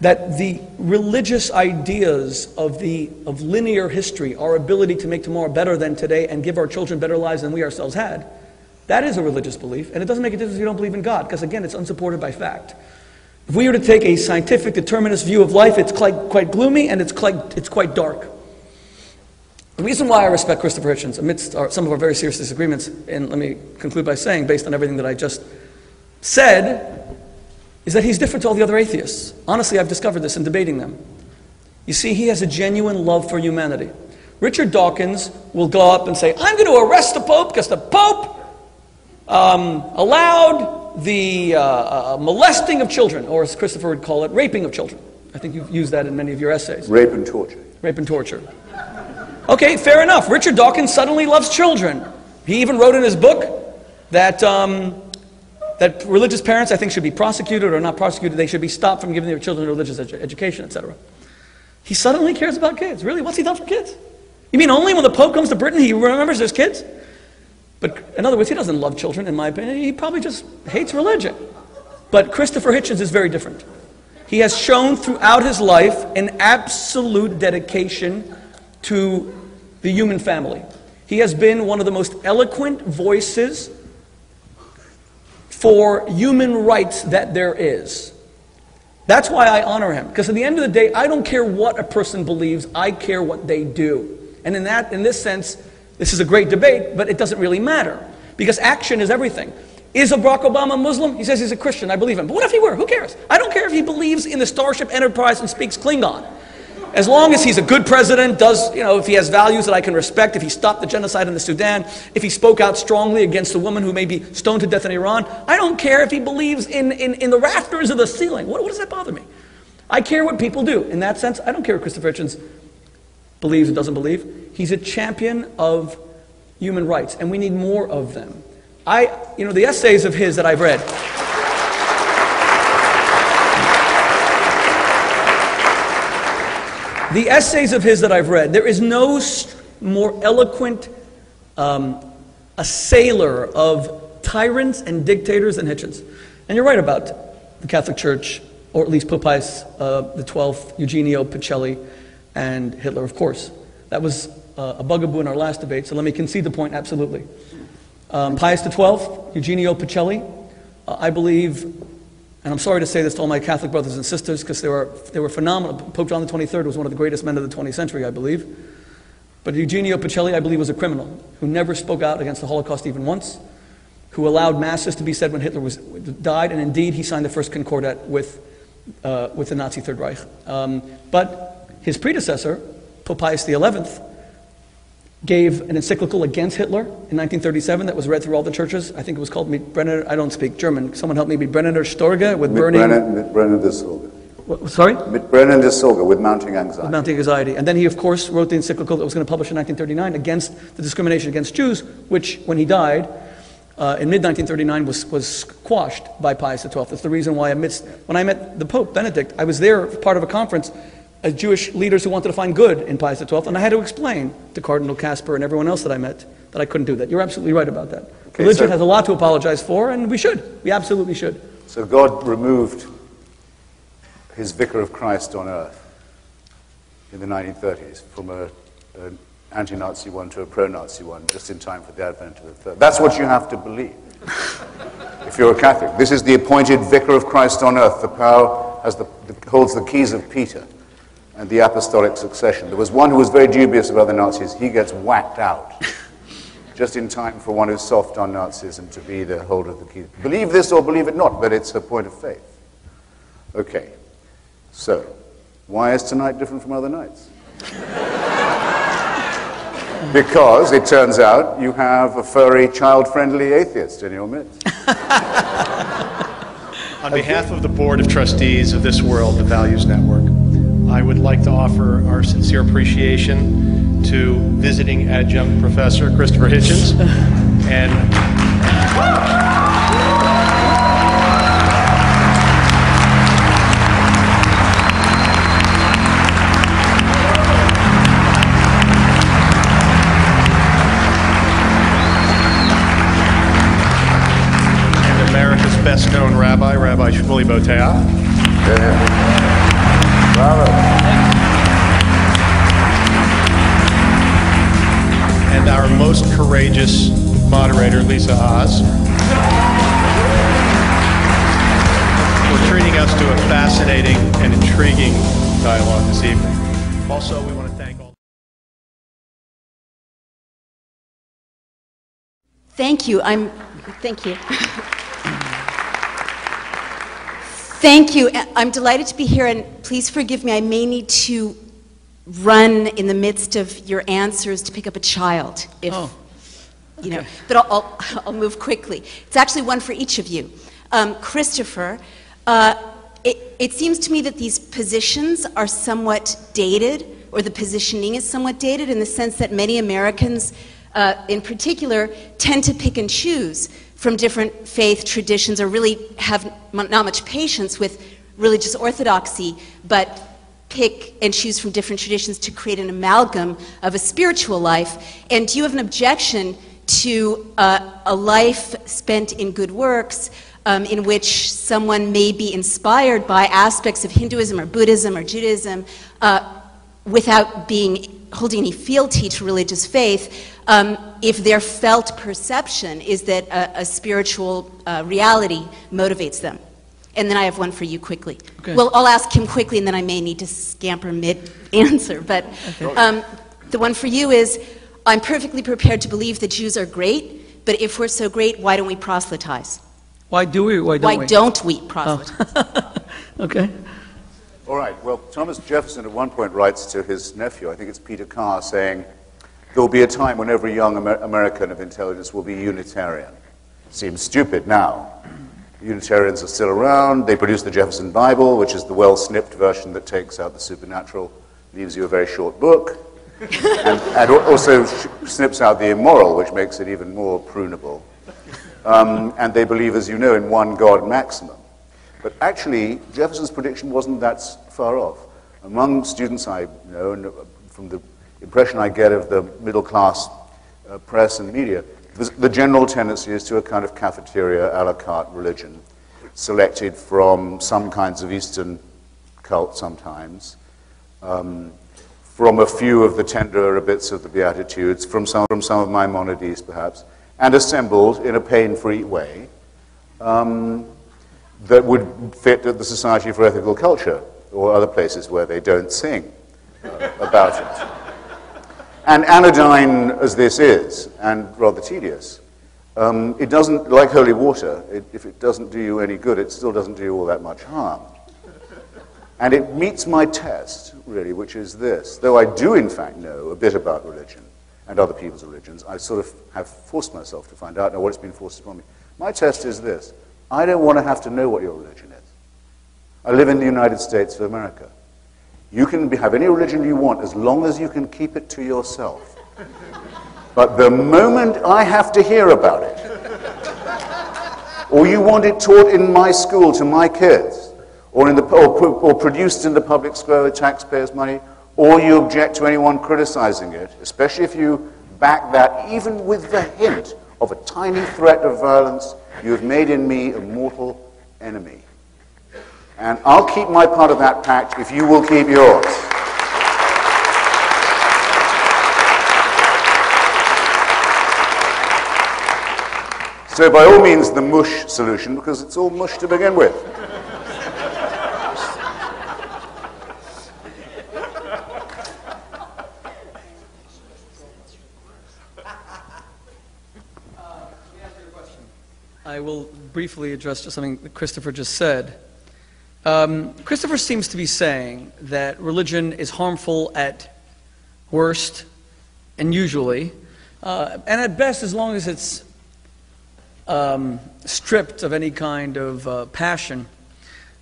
that the religious ideas of, the, of linear history, our ability to make tomorrow better than today and give our children better lives than we ourselves had, that is a religious belief. And it doesn't make a difference if you don't believe in God, because again, it's unsupported by fact. If we were to take a scientific determinist view of life, it's quite, quite gloomy and it's quite, it's quite dark. The reason why I respect Christopher Hitchens, amidst our, some of our very serious disagreements, and let me conclude by saying, based on everything that I just said, is that he's different to all the other atheists. Honestly, I've discovered this in debating them. You see, he has a genuine love for humanity. Richard Dawkins will go up and say, I'm going to arrest the Pope because the Pope um, allowed the uh, uh, molesting of children, or as Christopher would call it, raping of children. I think you've used that in many of your essays. Rape and torture. Rape and torture. Okay, fair enough. Richard Dawkins suddenly loves children. He even wrote in his book that, um, that religious parents, I think, should be prosecuted or not prosecuted. They should be stopped from giving their children religious edu- education, etc. He suddenly cares about kids. Really? What's he done for kids? You mean only when the Pope comes to Britain he remembers there's kids? But in other words, he doesn't love children, in my opinion. He probably just hates religion. But Christopher Hitchens is very different. He has shown throughout his life an absolute dedication to the human family. He has been one of the most eloquent voices for human rights that there is. That's why I honor him. Because at the end of the day, I don't care what a person believes, I care what they do. And in, that, in this sense, this is a great debate, but it doesn't really matter. Because action is everything. Is Barack Obama Muslim? He says he's a Christian. I believe him. But what if he were? Who cares? I don't care if he believes in the Starship Enterprise and speaks Klingon. As long as he's a good president, does, you know, if he has values that I can respect, if he stopped the genocide in the Sudan, if he spoke out strongly against a woman who may be stoned to death in Iran, I don't care if he believes in, in, in the rafters of the ceiling. What, what does that bother me? I care what people do. In that sense, I don't care what Christopher Hitchens believes or doesn't believe. He's a champion of human rights, and we need more of them. I, you know, the essays of his that I've read. The essays of his that I've read, there is no more eloquent um, assailer of tyrants and dictators than Hitchens. And you're right about the Catholic Church, or at least Pope Pius uh, the Twelfth, Eugenio Pacelli, and Hitler, of course. That was uh, a bugaboo in our last debate, so let me concede the point absolutely. Um, Pius XII, Eugenio Pacelli, uh, I believe, and I'm sorry to say this to all my Catholic brothers and sisters because they were, they were phenomenal. Pope John XXIII was one of the greatest men of the 20th century, I believe. But Eugenio Pacelli, I believe, was a criminal who never spoke out against the Holocaust even once, who allowed masses to be said when Hitler was, died, and indeed he signed the first concordat with, uh, with the Nazi Third Reich. Um, but his predecessor, Pope Pius XI gave an encyclical against Hitler in 1937 that was read through all the churches. I think it was called Mit Brenner, I don't speak German. Someone help me, Mit Brenner Storge with Mit burning. Brennan, mit brennender Sorge. What- sorry? Mit brennender Sorge, with mounting anxiety. Mounting anxiety. And then he, of course, wrote the encyclical that was going to publish in 1939 against the discrimination against Jews, which, when he died, uh, in mid 1939 was, was quashed by Pius XII. That's the reason why, amidst, when I met the Pope, Benedict, I was there part of a conference as Jewish leaders who wanted to find good in Pius XII, and I had to explain to Cardinal Kasper and everyone else that I met that I couldn't do that. You're absolutely right about that. Okay, Religion so- has a lot to apologize for, and we should. We absolutely should. So God removed his vicar of Christ on earth in the 1930s from a, an anti-Nazi one to a pro-Nazi one just in time for the advent of the third. That's what you have to believe if you're a Catholic. This is the appointed vicar of Christ on earth. The power has the, the, holds the keys of Peter and the apostolic succession. There was one who was very dubious about the Nazis. He gets whacked out just in time for one who's soft on Nazism to be the holder of the key. Believe this or believe it not, but it's a point of faith. Okay, so why is tonight different from other nights? because it turns out you have a furry, child friendly atheist in your midst. On behalf of the Board of Trustees of This World, the Values Network, I would like to offer our sincere appreciation to visiting adjunct professor Christopher Hitchens and and America's best known rabbi, Rabbi Shmuley Boteach. Bravo. and our most courageous moderator, Lisa Oz, for treating us to a fascinating and intriguing dialogue this evening. Also, we want to thank all. Thank you. I'm, thank you. Thank you. I'm delighted to be here, and please forgive me. I may need to run in the midst of your answers to pick up a child, if Oh, you know. But I'll, I'll, I'll move quickly. It's actually one for each of you. Um, Christopher, uh, it, it seems to me that these positions are somewhat dated, or the positioning is somewhat dated, in the sense that many Americans, uh, in particular, tend to pick and choose from different faith traditions, or really have not much patience with religious orthodoxy, but pick and choose from different traditions to create an amalgam of a spiritual life. And do you have an objection to uh, a life spent in good works um, in which someone may be inspired by aspects of Hinduism or Buddhism or Judaism uh, without being holding any fealty to religious faith? Um, if their felt perception is that a, a spiritual uh, reality motivates them. And then I have one for you quickly. Okay. Well, I'll ask him quickly, and then I may need to scamper mid answer. But um, the one for you is I'm perfectly prepared to believe that Jews are great, but if we're so great, why don't we proselytize? Why do we? Why don't Why we? don't we proselytize? Okay. All right, well, Thomas Jefferson at one point writes to his nephew, I think it's Peter Carr, saying, There will be a time when every young Amer- American of intelligence will be Unitarian. Seems stupid now. Unitarians are still around. They produce the Jefferson Bible, which is the well snipped version that takes out the supernatural, leaves you a very short book, and, and also snips out the immoral, which makes it even more prunable. Um, and they believe, as you know, in one God maximum. But actually, Jefferson's prediction wasn't that far off. Among students I know and, uh, from the impression I get of the middle class uh, press and media, the, general tendency is to a kind of cafeteria a la carte religion, selected from some kinds of Eastern cult sometimes, um, from a few of the tenderer bits of the Beatitudes, from some, from some of my Maimonides perhaps, and assembled in a pain-free way um, that would fit at the Society for Ethical Culture or other places where they don't sing uh, about it. And anodyne as this is, and rather tedious, um, it doesn't, like holy water, it, if it doesn't do you any good, it still doesn't do you all that much harm. And it meets my test, really, which is this. Though I do, in fact, know a bit about religion and other people's religions, I sort of have forced myself to find out now what it's been forced upon me. My test is this I don't want to have to know what your religion is. I live in the United States of America. You can be, have any religion you want as long as you can keep it to yourself. But the moment I have to hear about it, or you want it taught in my school to my kids, or, in the, or, or produced in the public square with taxpayers' money, or you object to anyone criticizing it, especially if you back that even with the hint of a tiny threat of violence, you have made in me a mortal enemy. And I'll keep my part of that pact if you will keep yours. So by all means, the mush solution, because it's all mush to begin with. I will briefly address just something that Christopher just said. Um, Christopher seems to be saying that religion is harmful at worst and usually, uh, and at best, as long as it's um, stripped of any kind of uh, passion,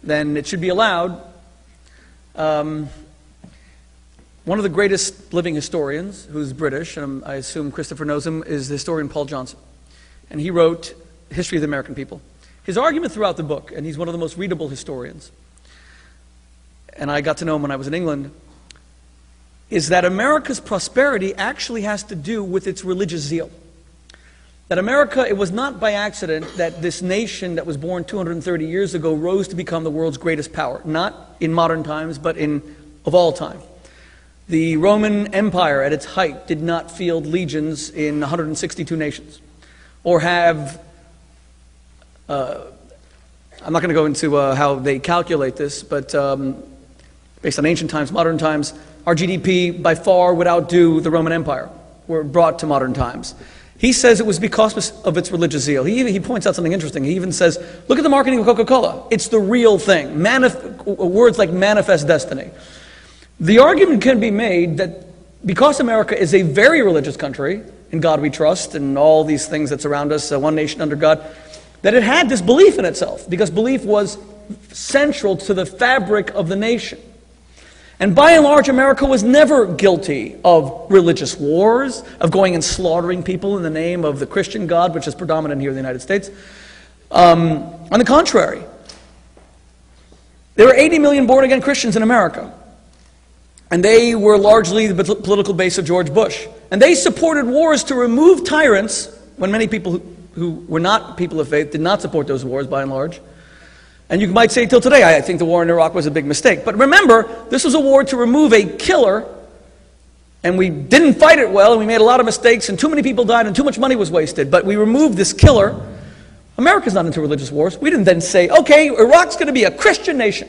then it should be allowed. Um, one of the greatest living historians, who's British, and I assume Christopher knows him, is the historian Paul Johnson. And he wrote History of the American People. His argument throughout the book, and he's one of the most readable historians, and I got to know him when I was in England, is that America's prosperity actually has to do with its religious zeal. That America, it was not by accident that this nation that was born 230 years ago rose to become the world's greatest power. Not in modern times, but in of all time. The Roman Empire at its height did not field legions in 162 nations or have I'm not going to go into uh, how they calculate this, but um, based on ancient times, modern times, our GDP by far would outdo the Roman Empire. Were brought to modern times. He says it was because of its religious zeal. He, he points out something interesting. He even says, look at the marketing of Coca Cola. It's the real thing. Manif- words like manifest destiny. The argument can be made that because America is a very religious country, in God we trust, and all these things that surround us, uh, one nation under God, that it had this belief in itself, because belief was central to the fabric of the nation. And by and large, America was never guilty of religious wars, of going and slaughtering people in the name of the Christian God, which is predominant here in the United States. Um, on the contrary, there were 80 million born again Christians in America. And they were largely the political base of George Bush. And they supported wars to remove tyrants when many people who were not people of faith did not support those wars by and large. And you might say till today, I think the war in Iraq was a big mistake. But remember, this was a war to remove a killer, and we didn't fight it well, and we made a lot of mistakes, and too many people died, and too much money was wasted. But we removed this killer. America's not into religious wars. We didn't then say, okay, Iraq's going to be a Christian nation.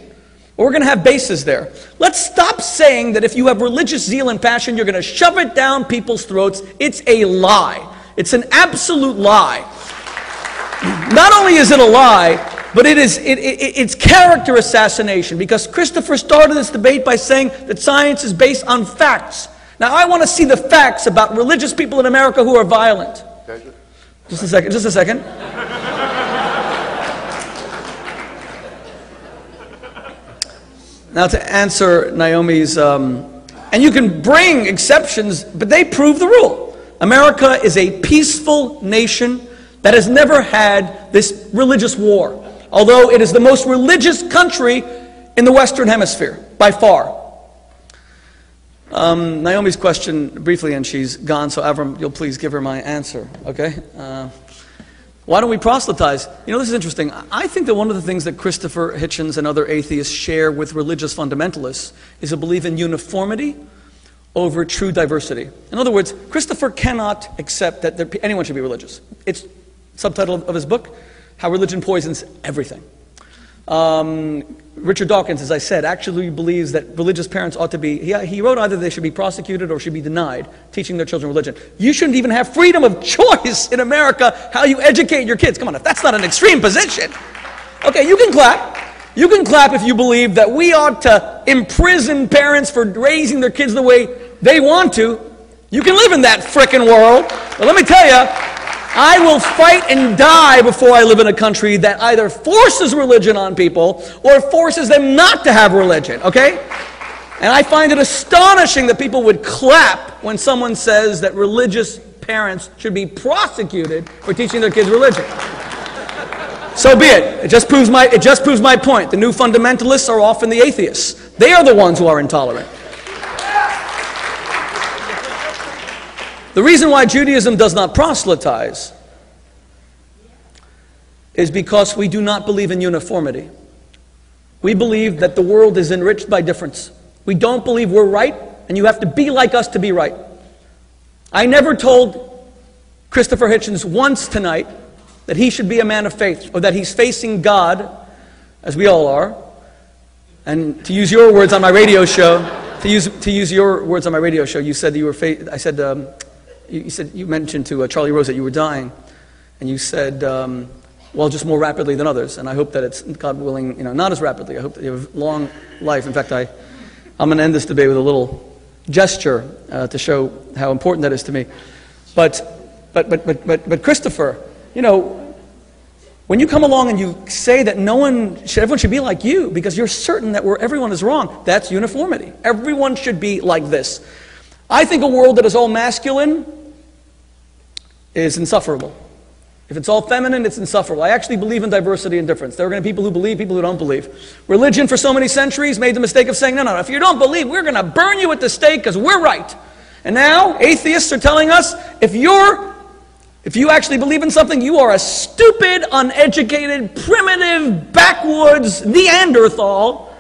We're going to have bases there. Let's stop saying that if you have religious zeal and passion, you're going to shove it down people's throats. It's a lie. It's an absolute lie. Not only is it a lie, but it is, it, it, it's character assassination because Christopher started this debate by saying that science is based on facts. Now, I want to see the facts about religious people in America who are violent. Just a second, just a second. now, to answer Naomi's, um, and you can bring exceptions, but they prove the rule. America is a peaceful nation that has never had this religious war, although it is the most religious country in the Western Hemisphere, by far. Um, Naomi's question briefly, and she's gone, so Avram, you'll please give her my answer, okay? Uh, why don't we proselytize? You know, this is interesting. I think that one of the things that Christopher Hitchens and other atheists share with religious fundamentalists is a belief in uniformity over true diversity. In other words, Christopher cannot accept that there, anyone should be religious. It's subtitle of his book, How Religion Poisons Everything. Um, Richard Dawkins, as I said, actually believes that religious parents ought to be, he, he wrote either they should be prosecuted or should be denied teaching their children religion. You shouldn't even have freedom of choice in America how you educate your kids. Come on, if that's not an extreme position. Okay, you can clap. You can clap if you believe that we ought to imprison parents for raising their kids the way they want to. You can live in that frickin' world. But let me tell you, I will fight and die before I live in a country that either forces religion on people or forces them not to have religion, okay? And I find it astonishing that people would clap when someone says that religious parents should be prosecuted for teaching their kids religion. So be it. It just proves my, it just proves my point. The new fundamentalists are often the atheists. They are the ones who are intolerant. The reason why Judaism does not proselytize is because we do not believe in uniformity. We believe that the world is enriched by difference. We don't believe we're right, and you have to be like us to be right. I never told Christopher Hitchens once tonight that he should be a man of faith or that he's facing God, as we all are. And to use your words on my radio show, to use, to use your words on my radio show, you said that you were, fa- I said, um, you, you, said, you mentioned to uh, Charlie Rose that you were dying, and you said, um, well, just more rapidly than others. And I hope that it's, God willing, you know, not as rapidly. I hope that you have a long life. In fact, I, I'm going to end this debate with a little gesture uh, to show how important that is to me. But, but, but, but, but, but Christopher, you know, when you come along and you say that no one should, everyone should be like you because you're certain that where everyone is wrong, that's uniformity. Everyone should be like this. I think a world that is all masculine is insufferable. If it's all feminine, it's insufferable. I actually believe in diversity and difference. There are going to be people who believe, people who don't believe. Religion, for so many centuries, made the mistake of saying, no, no, if you don't believe, we're going to burn you at the stake because we're right. And now, atheists are telling us, if you're if you actually believe in something, you are a stupid, uneducated, primitive, backwoods Neanderthal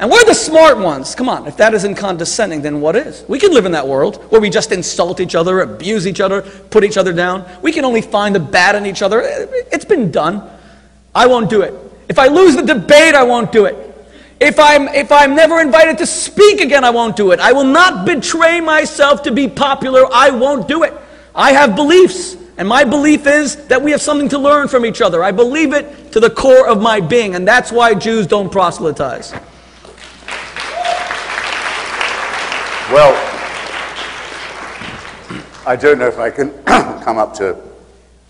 and we're the smart ones. Come on, if that isn't condescending, then what is? We can live in that world where we just insult each other, abuse each other, put each other down. We can only find the bad in each other. It's been done. I won't do it. If I lose the debate, I won't do it. If I'm, if I'm never invited to speak again, I won't do it. I will not betray myself to be popular. I won't do it. I have beliefs. And my belief is that we have something to learn from each other. I believe it to the core of my being. And that's why Jews don't proselytize. Well, I don't know if I can come up to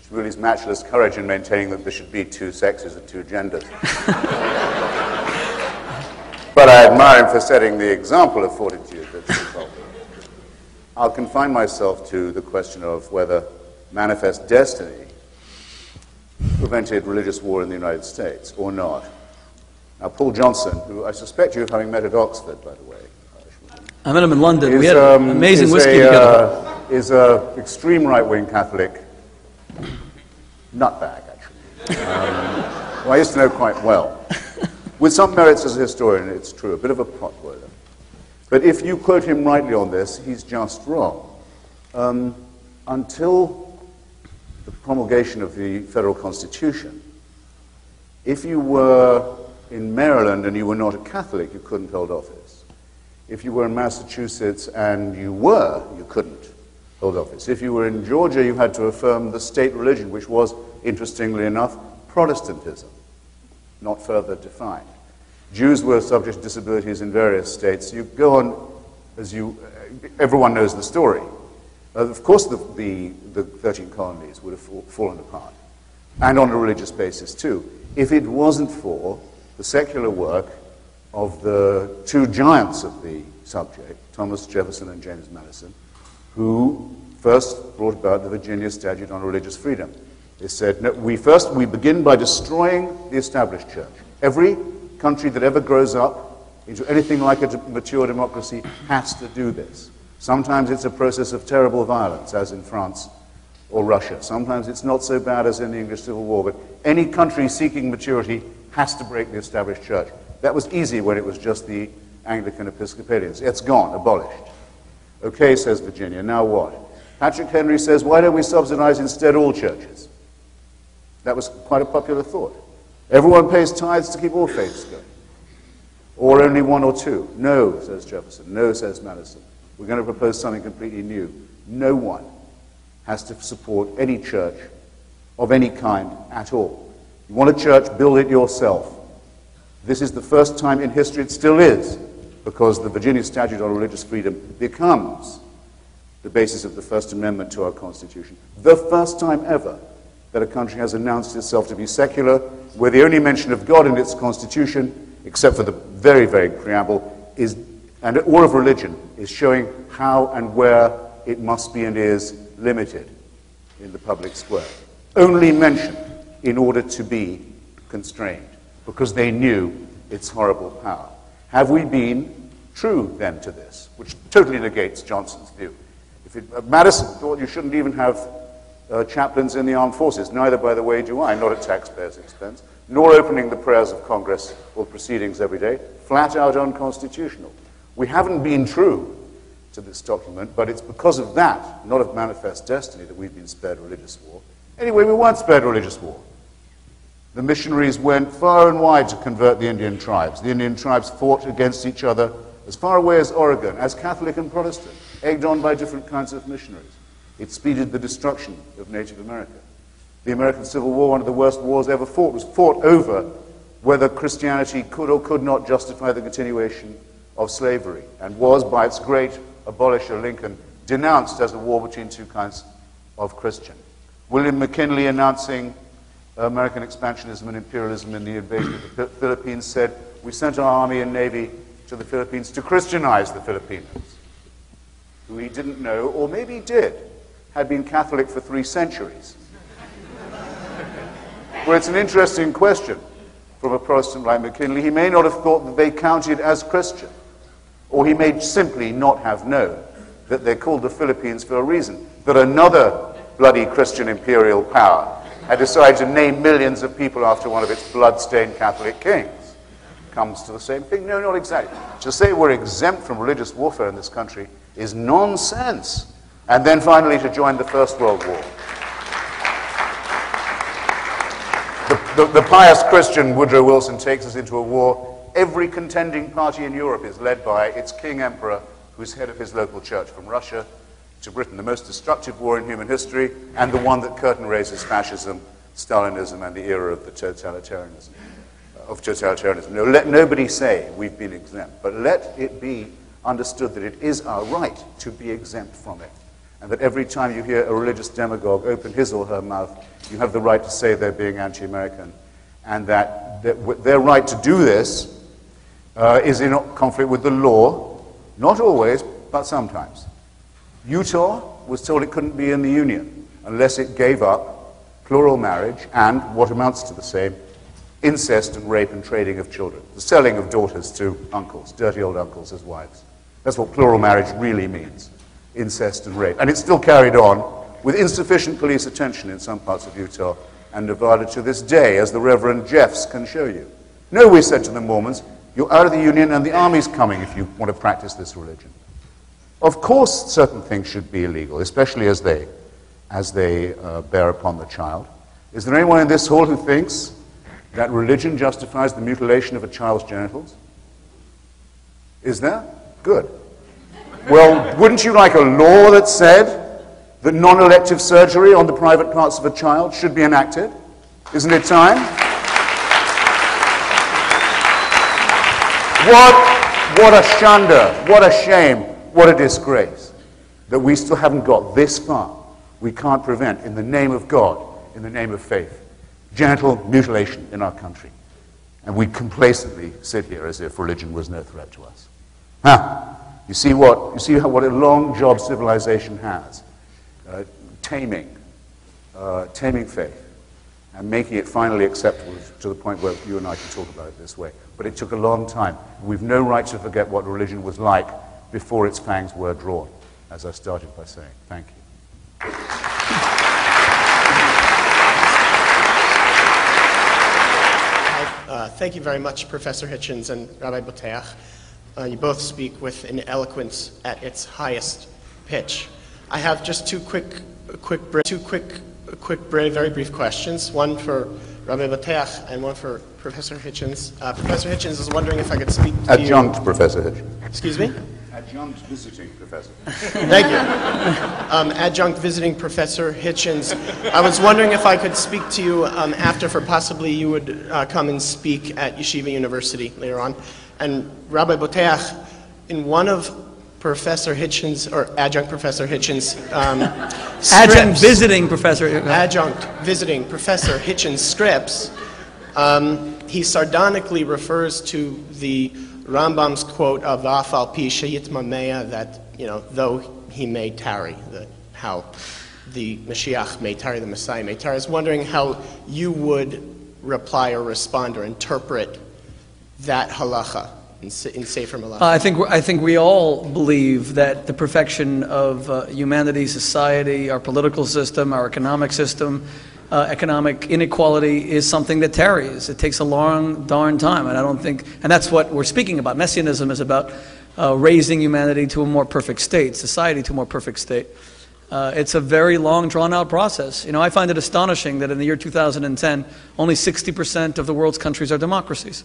Shmuley's matchless courage in maintaining that there should be two sexes and two genders. but I admire him for setting the example of fortitude. I'll confine myself to the question of whether manifest destiny prevented religious war in the United States or not. Now, Paul Johnson, who I suspect you of having met at Oxford, by the way, I met him in London. Is, we had um, amazing whiskey a, together. Uh, is a extreme right-wing Catholic nutbag, actually. Um, who I used to know quite well. With some merits as a historian, it's true, a bit of a potboiler. But if you quote him rightly on this, he's just wrong. Um, until the promulgation of the federal constitution, if you were in Maryland and you were not a Catholic, you couldn't hold office. If you were in Massachusetts and you were, you couldn't hold office. If you were in Georgia, you had to affirm the state religion, which was, interestingly enough, Protestantism, not further defined. Jews were subject to disabilities in various states. You go on, as you, everyone knows the story. Uh, of course, the, the, the 13 colonies would have fall, fallen apart, and on a religious basis too, if it wasn't for the secular work of the two giants of the subject, Thomas Jefferson and James Madison, who first brought about the Virginia Statute on Religious Freedom. They said, no, we first, we begin by destroying the established church. Every country that ever grows up into anything like a mature democracy has to do this. Sometimes it's a process of terrible violence, as in France or Russia. Sometimes it's not so bad as in the English Civil War, but any country seeking maturity has to break the established church. That was easy when it was just the Anglican Episcopalians. It's gone, abolished. Okay, says Virginia, now what? Patrick Henry says, why don't we subsidize instead all churches? That was quite a popular thought. Everyone pays tithes to keep all faiths going. Or only one or two. No, says Jefferson. No, says Madison. We're going to propose something completely new. No one has to support any church of any kind at all. You want a church, build it yourself. This is the first time in history it still is, because the Virginia Statute on Religious Freedom becomes the basis of the First Amendment to our Constitution. The first time ever that a country has announced itself to be secular, where the only mention of God in its Constitution, except for the very vague preamble, is, and all of religion, is showing how and where it must be and is limited in the public square. Only mentioned in order to be constrained, because they knew its horrible power. Have we been true then to this, which totally negates Johnson's view? If it, uh, Madison thought you shouldn't even have uh, chaplains in the armed forces, neither, by the way, do I, not at taxpayers' expense, nor opening the prayers of Congress or proceedings every day, flat out unconstitutional. We haven't been true to this document, but it's because of that, not of manifest destiny, that we've been spared religious war. Anyway, we weren't spared religious war. The missionaries went far and wide to convert the Indian tribes. The Indian tribes fought against each other as far away as Oregon, as Catholic and Protestant, egged on by different kinds of missionaries. It speeded the destruction of Native America. The American Civil War, one of the worst wars ever fought, was fought over whether Christianity could or could not justify the continuation of slavery, and was, by its great abolisher Lincoln, denounced as a war between two kinds of Christian. William McKinley announcing American expansionism and imperialism in the invasion of the Philippines said, We sent our army and navy to the Philippines to Christianize the Filipinos, who he didn't know, or maybe did, had been Catholic for three centuries. well, it's an interesting question from a Protestant like McKinley. He may not have thought that they counted as Christian, or he may simply not have known that they're called the Philippines for a reason, that another bloody Christian imperial power had decided to name millions of people after one of its blood-stained Catholic kings. Comes to the same thing? No, not exactly. To say we're exempt from religious warfare in this country is nonsense. And then finally to join the First World War. The, the, the pious Christian Woodrow Wilson takes us into a war. Every contending party in Europe is led by its king emperor, who's head of his local church, from Russia to Britain, the most destructive war in human history, and the one that curtain raises fascism, Stalinism, and the era of the totalitarianism. Of totalitarianism. No, let nobody say we've been exempt, but let it be understood that it is our right to be exempt from it. And that every time you hear a religious demagogue open his or her mouth, you have the right to say they're being anti American. And that, that their right to do this uh, is in conflict with the law, not always, but sometimes. Utah was told it couldn't be in the Union unless it gave up plural marriage and, what amounts to the same, incest and rape and trading of children, the selling of daughters to uncles, dirty old uncles as wives. That's what plural marriage really means incest and rape. And it's still carried on with insufficient police attention in some parts of Utah and Nevada to this day, as the Reverend Jeffs can show you. No, we said to the Mormons, you're out of the Union and the army's coming if you want to practice this religion. Of course, certain things should be illegal, especially as they, as they uh, bear upon the child. Is there anyone in this hall who thinks that religion justifies the mutilation of a child's genitals? Is there? Good. Well, wouldn't you like a law that said that non elective surgery on the private parts of a child should be enacted? Isn't it time? What, what a shanda, what a shame, what a disgrace that we still haven't got this far. We can't prevent, in the name of God, in the name of faith, genital mutilation in our country. And we complacently sit here as if religion was no threat to us. Huh? You see what, you see how, what a long job civilization has. Uh, taming, uh, taming faith and making it finally acceptable to the point where you and I can talk about it this way. But it took a long time. We've no right to forget what religion was like before its fangs were drawn, as I started by saying. Thank you. Uh, thank you very much, Professor Hitchens and Rabbi Boteach. Uh, you both speak with an eloquence at its highest pitch. I have just two quick, quick, two quick, quick, very brief questions. One for Rabbi Boteach and one for Professor Hitchens. Uh, Professor Hitchens is wondering if I could speak to you. Adjunct you. Professor Hitchens. Excuse me. Adjunct visiting professor. Thank you. Um, adjunct visiting Professor Hitchens. I was wondering if I could speak to you um, after, for possibly you would uh, come and speak at Yeshiva University later on. And Rabbi Boteach, in one of Professor Hitchens, or adjunct Professor Hitchens' um, Adjunct scripts- visiting professor. adjunct visiting Professor Hitchens' scripts, um, he sardonically refers to the Rambam's quote of Afal Pi Shayit that, you know, though he may tarry, that how the Mashiach may tarry, the Messiah may tarry. I was wondering how you would reply or respond or interpret that halacha in, in Sefer Malach. Uh, I think, I think we all believe that the perfection of uh, humanity, society, our political system, our economic system, uh, economic inequality is something that tarries. It takes a long, darn time, and I don't think, and that's what we're speaking about. Messianism is about uh, raising humanity to a more perfect state, society to a more perfect state. Uh, it's a very long, drawn out process. You know, I find it astonishing that in the year 2010, only 60% of the world's countries are democracies.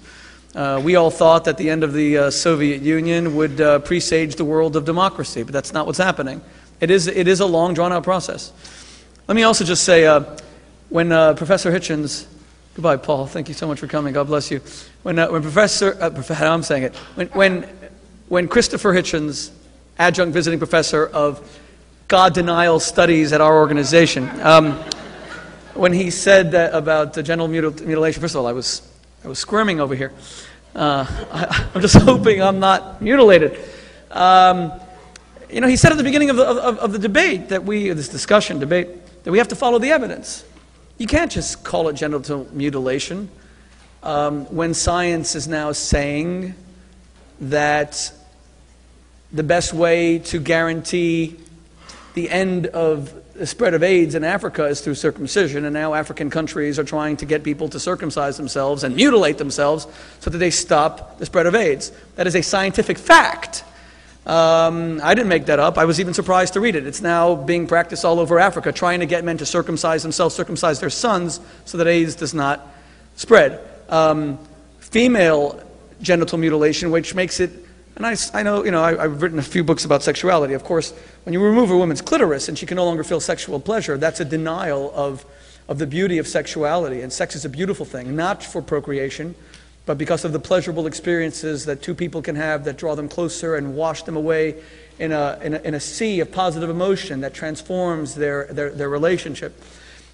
Uh, we all thought that the end of the uh, Soviet Union would uh, presage the world of democracy, but that's not what's happening. It is, it is a long, drawn out process. Let me also just say when uh, Professor Hitchens, goodbye, Paul, thank you so much for coming, God bless you. When, uh, when Professor, uh, prof- how I'm saying it, when, when, when Christopher Hitchens, adjunct visiting professor of God denial studies at our organization, um, when he said that about the genital mutil- mutilation, first of all, I was, I was squirming over here. Uh, I, I'm just hoping I'm not mutilated. Um, you know, he said at the beginning of the, of, of the debate that we, this discussion, debate, that we have to follow the evidence. You can't just call it genital mutilation um, when science is now saying that the best way to guarantee the end of the spread of AIDS in Africa is through circumcision, and now African countries are trying to get people to circumcise themselves and mutilate themselves so that they stop the spread of AIDS. That is a scientific fact. Um, I didn't make that up. I was even surprised to read it. It's now being practiced all over Africa, trying to get men to circumcise themselves, circumcise their sons, so that AIDS does not spread. Um, female genital mutilation, which makes it, and I, I know, you know, I, I've written a few books about sexuality. Of course, when you remove a woman's clitoris and she can no longer feel sexual pleasure, that's a denial of, of the beauty of sexuality. And sex is a beautiful thing, not for procreation, but because of the pleasurable experiences that two people can have that draw them closer and wash them away in a, in a, in a sea of positive emotion that transforms their, their, their relationship.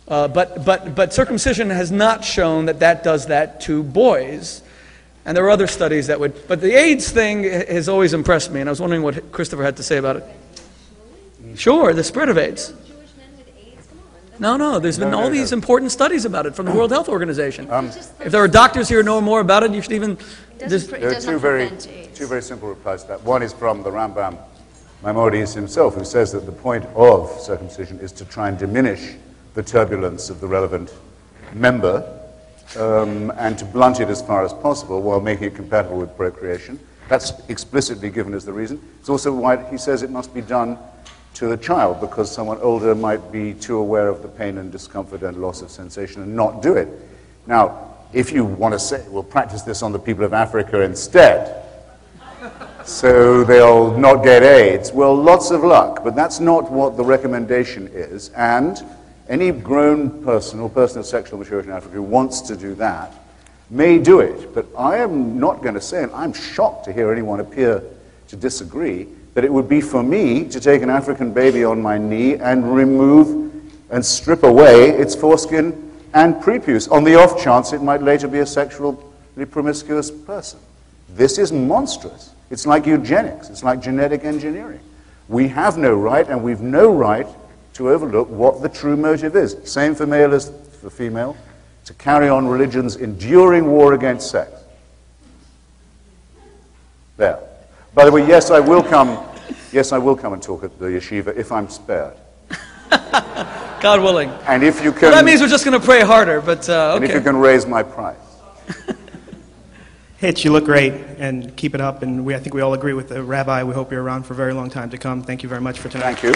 Uh, but, but, but circumcision has not shown that that does that to boys. And there are other studies that would. But the AIDS thing has always impressed me, and I was wondering what Christopher had to say about it. Sure, the spread of AIDS. No, no, there's been No, all no, these no. important studies about it from the World Health Organization. Um, if there are doctors here who know more about it, you should even. there's- There are two very, two very simple replies to that. One is from the Rambam Maimonides himself, who says that the point of circumcision is to try and diminish the turbulence of the relevant member um, and to blunt it as far as possible while making it compatible with procreation. That's explicitly given as the reason. It's also why he says it must be done to the child because someone older might be too aware of the pain and discomfort and loss of sensation and not do it. Now, if you want to say, we'll practice this on the people of Africa instead, so they'll not get AIDS. Well, lots of luck, but that's not what the recommendation is. And any grown person or person of sexual maturity in Africa who wants to do that may do it. But I am not going to say, and I'm shocked to hear anyone appear to disagree, that it would be for me to take an African baby on my knee and remove and strip away its foreskin and prepuce on the off chance it might later be a sexually promiscuous person. This is monstrous. It's like eugenics. It's like genetic engineering. We have no right, and we've no right to overlook what the true motive is. Same for male as for female. to carry on religion's enduring war against sex. There. By the way, yes, I will come. Yes, I will come and talk at the yeshiva if I'm spared. God willing. And if you Well, can, that means we're just going to pray harder, but uh, and if you can raise my price. Hitch, you look great, and keep it up. And we, I think we all agree with the rabbi. We hope you're around for a very long time to come. Thank you very much for tonight. Thank you.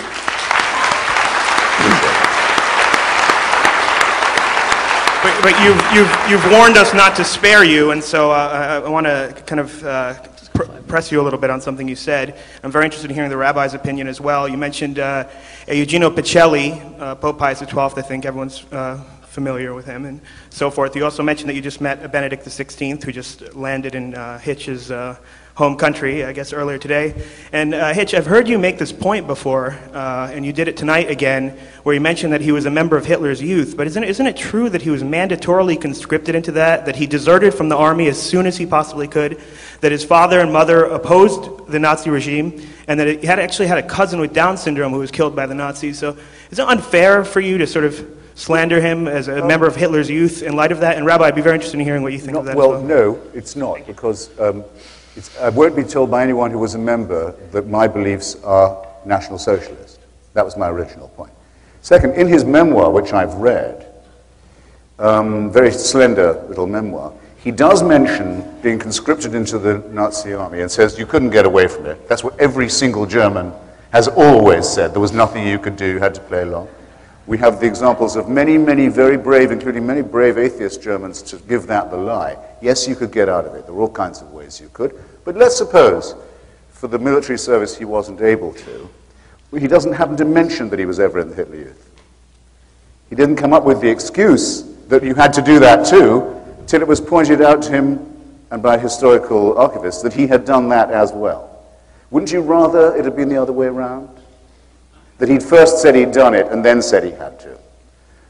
But, but you've, you've, you've warned us not to spare you, and so uh, I, I want to kind of uh, pr- press you a little bit on something you said. I'm very interested in hearing the rabbi's opinion as well. You mentioned uh, Eugenio Pacelli, uh, Pope Pius XII, I think everyone's uh, familiar with him, and so forth. You also mentioned that you just met Benedict XVI, who just landed in uh, Hitch's uh, home country, I guess, earlier today. And uh, Hitch, I've heard you make this point before, uh, and you did it tonight again, where you mentioned that he was a member of Hitler's youth. But isn't it, isn't it true that he was mandatorily conscripted into that, that he deserted from the army as soon as he possibly could, that his father and mother opposed the Nazi regime, and that he had actually had a cousin with Down syndrome who was killed by the Nazis? So is it unfair for you to sort of slander him as a member of Hitler's youth in light of that? And Rabbi, I'd be very interested in hearing what you think of that. well, well. no, it's not, because um, it's, I won't be told by anyone who was a member that my beliefs are National Socialist. That was my original point. Second, in his memoir, which I've read, um, very slender little memoir, he does mention being conscripted into the Nazi army and says you couldn't get away from it. That's what every single German has always said. There was nothing you could do, you had to play along. We have the examples of many, many very brave, including many brave atheist Germans, to give that the lie. Yes, you could get out of it. There were all kinds of ways you could. But let's suppose, for the military service, he wasn't able to. He doesn't happen to mention that he was ever in the Hitler Youth. He didn't come up with the excuse that you had to do that too, till it was pointed out to him and by historical archivists that he had done that as well. Wouldn't you rather it had been the other way around? That he'd first said he'd done it and then said he had to,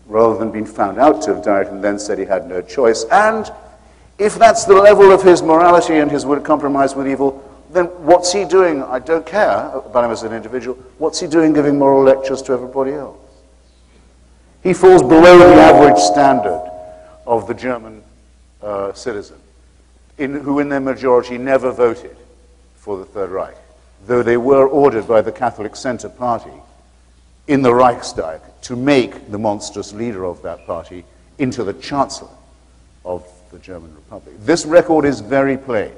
rather than being found out to have done it and then said he had no choice. And if that's the level of his morality and his compromise with evil, then what's he doing? I don't care about him as an individual. What's he doing giving moral lectures to everybody else? He falls below the average standard of the German uh, citizen, in, who in their majority never voted for the Third Reich, though they were ordered by the Catholic Center Party in the Reichstag to make the monstrous leader of that party into the Chancellor of the German Republic. This record is very plain.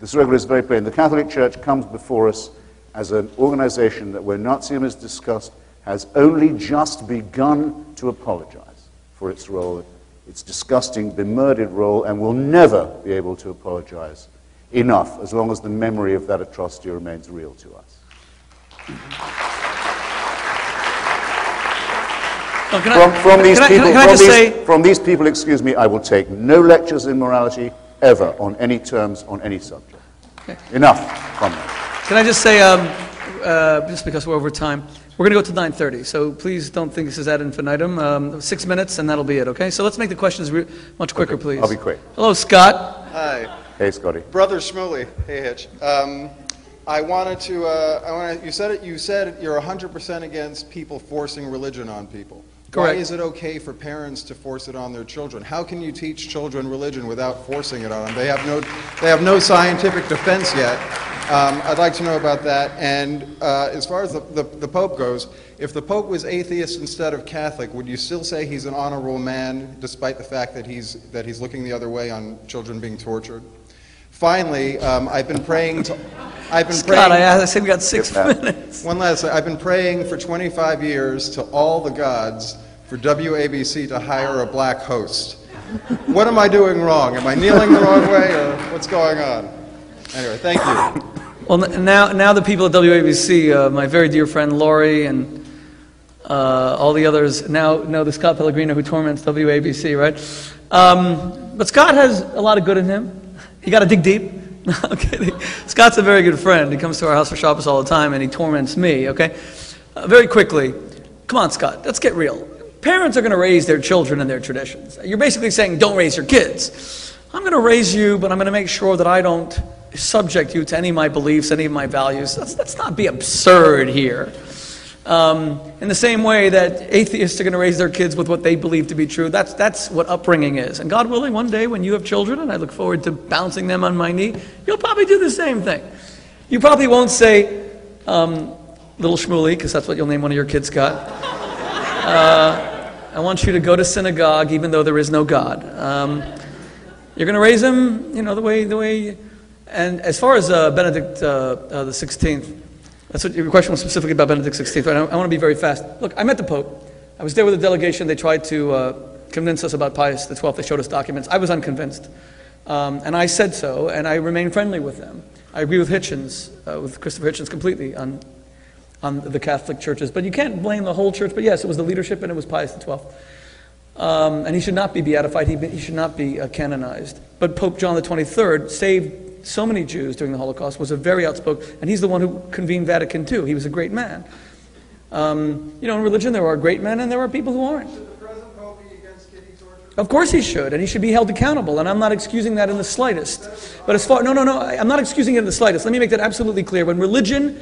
This record is very plain. The Catholic Church comes before us as an organization that, where Nazism is discussed, has only just begun to apologize for its role, its disgusting, bemurdered role, and will never be able to apologize enough as long as the memory of that atrocity remains real to us. Oh, can I- From, from these I- people, from, these, say- from these people, excuse me, I will take no lectures in morality ever on any terms on any subject. Enough from them. Can I just say, um, uh, just because we're over time, we're going to go to 9:30, so please don't think this is ad infinitum. Um, Six minutes, and that'll be it, okay? So let's make the questions re- much quicker, please. I'll be quick. Hello, Scott. Hi, Hey, Scotty. brother Shmuley. Hey, Hitch. Um, I wanted to. Uh, I want to. You said it. You said you're 100% against people forcing religion on people. Correct. Why is it okay for parents to force it on their children? How can you teach children religion without forcing it on them? They have no. They have no scientific defense yet. Um, I'd like to know about that. And uh, as far as the, the, the Pope goes, if the Pope was atheist instead of Catholic, would you still say he's an honorable man, despite the fact that he's that he's looking the other way on children being tortured? Finally, um, I've been praying to. I've been Scott, praying. I I said we got six Get minutes. One last, thing. I've been praying for 25 years to all the gods for WABC to hire a black host. What am I doing wrong? Am I kneeling the wrong way, or what's going on? Anyway, thank you. Well, now, now the people at WABC, uh, my very dear friend Lori and uh, all the others now know the Scott Pellegrino who torments WABC, right? Um, but Scott has a lot of good in him. You got to dig deep. Kidding. Scott's a very good friend. He comes to our house for Shabbos all the time, and he torments me, okay? Uh, very quickly, come on, Scott, let's get real. Parents are going to raise their children in their traditions. You're basically saying, don't raise your kids. I'm going to raise you, but I'm going to make sure that I don't subject you to any of my beliefs, any of my values. Let's, let's not be absurd here. Um, in the same way that atheists are going to raise their kids with what they believe to be true, that's, that's what upbringing is. And God willing, one day when you have children, and I look forward to bouncing them on my knee, you'll probably do the same thing. You probably won't say, um, little Shmuley, because that's what you'll name one of your kids, Scott. Uh, I want you to go to synagogue even though there is no God. Um, you're going to raise him, you know, the way, the way. And as far as uh, Benedict uh, uh, the 16th, that's what your question was specifically about Benedict 16th. Right? I, I want to be very fast. Look, I met the Pope. I was there with a delegation. They tried to uh, convince us about Pius XII. They showed us documents. I was unconvinced. Um, and I said so, and I remain friendly with them. I agree with Hitchens, uh, with Christopher Hitchens completely on, on the Catholic churches. But you can't blame the whole church. But yes, it was the leadership and it was Pius XII. Um, and he should not be beatified, he, be, he should not be uh, canonized. But Pope John 23rd saved so many Jews during the Holocaust, was a very outspoken, and he's the one who convened Vatican II. He was a great man. Um, you know, in religion, there are great men and there are people who aren't. Of course he should, and he should be held accountable, and I'm not excusing that in the slightest. But as far, no, no, no, I'm not excusing it in the slightest. Let me make that absolutely clear. When religion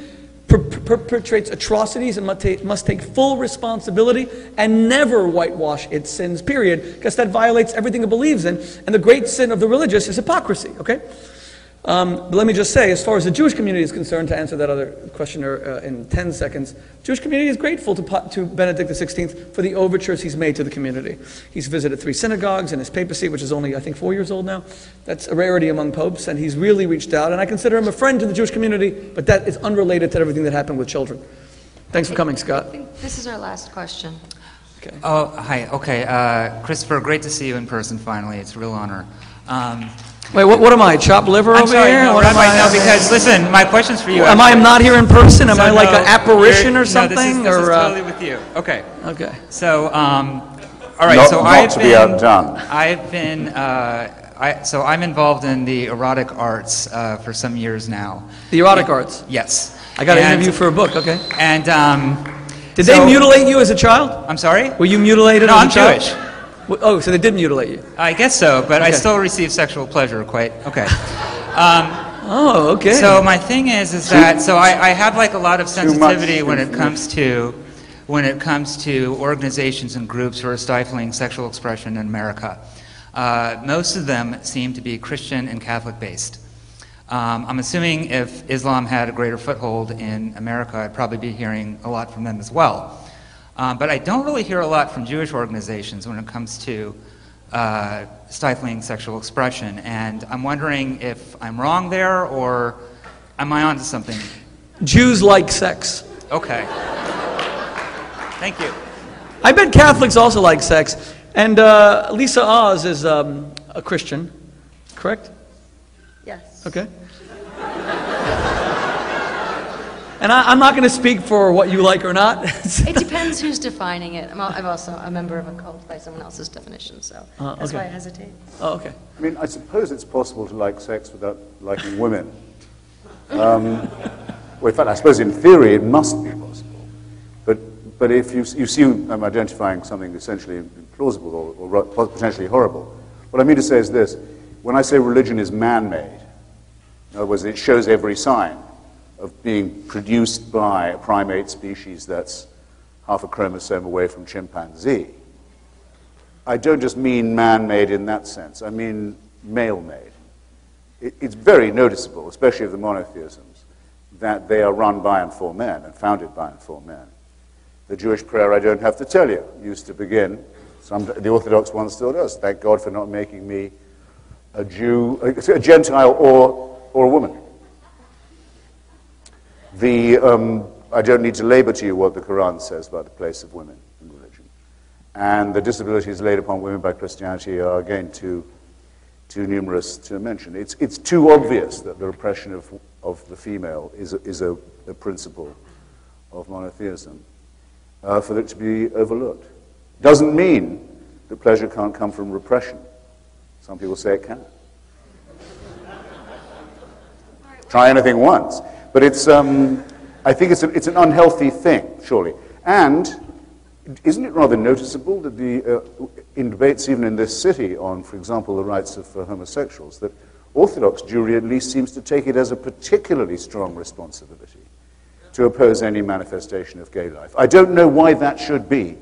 per- perpetrates atrocities and must take, must take full responsibility and never whitewash its sins, period, because that violates everything it believes in. And the great sin of the religious is hypocrisy, okay? Um, but let me just say, as far as the Jewish community is concerned, to answer that other questioner uh, in 10 seconds, Jewish community is grateful to, to Benedict XVI for the overtures he's made to the community. He's visited three synagogues in his papacy, which is only, I think, four years old now. That's a rarity among popes, and he's really reached out. And I consider him a friend to the Jewish community, but that is unrelated to everything that happened with children. Thanks for coming, Scott. I think this is our last question. Okay. Oh, hi. Okay. Uh, Christopher, great to see you in person finally. It's a real honor. Um, Wait, what, what am I, chopped liver I'm over sorry, here? no, What right, am right I? now, because, listen, my question's for you. Am I actually. not here in person? Am So, I like no, an apparition you're- or something? No, this is, this or, is uh, totally with you. Okay. Okay. So, um, all right. Not- so not I've to been, be outdone. I've been, uh, I, so I'm involved in the erotic arts uh, for some years now. The erotic arts. Yes. I got an And- interview for a book, okay. And um, Did so- they mutilate you as a child? I'm sorry. Were you mutilated No, as I'm a child? Jewish. Oh, so they did mutilate you. I guess so, but I still receive sexual pleasure. Quite okay. Oh, okay. So my thing is, is that so I, I have like a lot of sensitivity when it comes to when it comes to organizations and groups who are stifling sexual expression in America. Uh, most of them seem to be Christian and Catholic based. Um, I'm assuming if Islam had a greater foothold in America, I'd probably be hearing a lot from them as well. Um, but I don't really hear a lot from Jewish organizations when it comes to uh, stifling sexual expression. And I'm wondering if I'm wrong there or am I onto something? Jews like sex. Okay. Thank you. I bet Catholics also like sex. And uh, Lisa Oz is um, a Christian, correct? Yes. Okay. And I, I'm not going to speak for what you like or not. It depends who's defining it. I'm, al- I'm also a member of a cult by someone else's definition, so Uh, that's okay. why I hesitate. oh, okay. I mean, I suppose it's possible to like sex without liking women. Um, well, in fact, I suppose in theory it must be possible. But, but if you, you see I'm identifying something essentially implausible or, or potentially horrible, what I mean to say is this. When I say religion is man-made, in other words, it shows every sign of being produced by a primate species that's half a chromosome away from chimpanzee, I don't just mean man-made in that sense. I mean male-made. It, it's very noticeable, especially of the monotheisms, that they are run by and for men and founded by and for men. The Jewish prayer, I don't have to tell you, used to begin, some, the Orthodox one still does, thank God for not making me a Jew, a Gentile or, or a woman. The, um, I don't need to labor to you what the Quran says about the place of women in religion. And the disabilities laid upon women by Christianity are, again, too, too numerous to mention. It's, it's too obvious that the repression of, of the female is, a, is a, a principle of monotheism uh, for it to be overlooked. Doesn't mean that pleasure can't come from repression. Some people say it can. Try anything once. But it's, um, I think it's, a, it's an unhealthy thing, surely. And isn't it rather noticeable that the, uh, in debates even in this city on, for example, the rights of uh, homosexuals, that Orthodox Jewry at least seems to take it as a particularly strong responsibility to oppose any manifestation of gay life. I don't know why that should be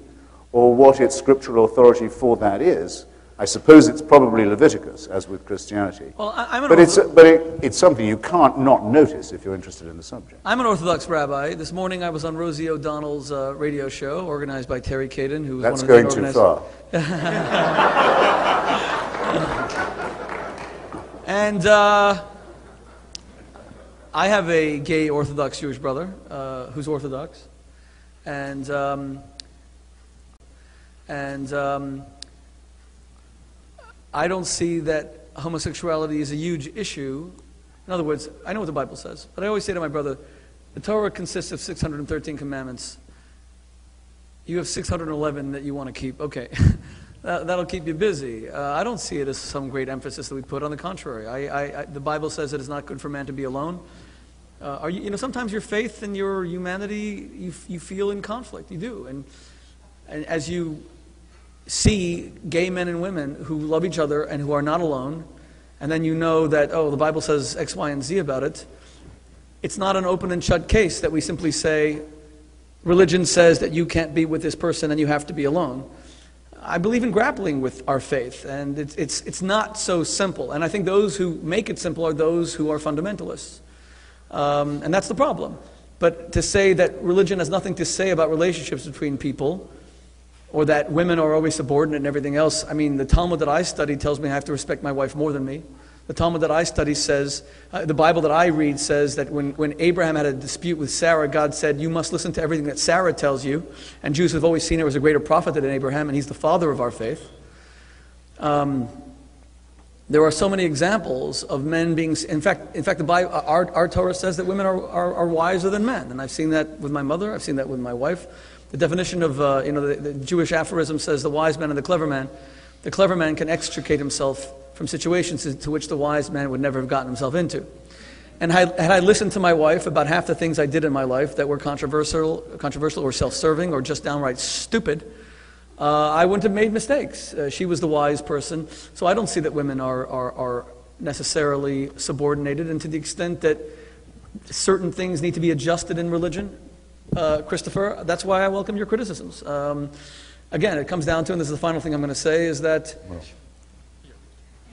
or what its scriptural authority for that is. I suppose it's probably Leviticus, as with Christianity. Well, I, I'm an But, it's, Ortho- but it, it's something you can't not notice if you're interested in the subject. I'm an Orthodox rabbi. This morning I was on Rosie O'Donnell's uh, radio show, organized by Terry Caden, who was That's one of the going too far. And uh, I have a gay Orthodox Jewish brother uh, who's Orthodox, and um, and um, I don't see that homosexuality is a huge issue. In other words, I know what the Bible says, but I always say to my brother, the Torah consists of 613 commandments. You have 611 that you want to keep. Okay. That, that'll keep you busy. Uh, I don't see it as some great emphasis that we put. On the contrary, I, I, I, the Bible says it is not good for man to be alone. Uh, are you, you know, sometimes your faith and your humanity, you, you feel in conflict. You do. And, and as you see gay men and women who love each other and who are not alone, and then you know that, oh, the Bible says X, Y, and Z about it, it's not an open and shut case that we simply say, religion says that you can't be with this person and you have to be alone. I believe in grappling with our faith, and it's, it's, it's not so simple. And I think those who make it simple are those who are fundamentalists. Um, and that's the problem. But to say that religion has nothing to say about relationships between people, or that women are always subordinate and everything else, I mean, the Talmud that I study tells me I have to respect my wife more than me. The Talmud that I study says, uh, the Bible that I read says that when, when Abraham had a dispute with Sarah, God said, You must listen to everything that Sarah tells you. And Jews have always seen her as a greater prophet than Abraham, and he's the father of our faith. Um, there are so many examples of men being, in fact, in fact the Bible, our, our Torah says that women are, are, are wiser than men. And I've seen that with my mother, I've seen that with my wife. The definition of, uh, you know, the, the Jewish aphorism says the wise man and the clever man. The clever man can extricate himself from situations to which the wise man would never have gotten himself into. And had, I listened to my wife about half the things I did in my life that were controversial, controversial or self-serving or just downright stupid, uh, I wouldn't have made mistakes. Uh, she was the wise person. So I don't see that women are, are, are necessarily subordinated. And to the extent that certain things need to be adjusted in religion, uh, Christopher, that's why I welcome your criticisms. Um, again, it comes down to, and this is the final thing I'm going to say, is that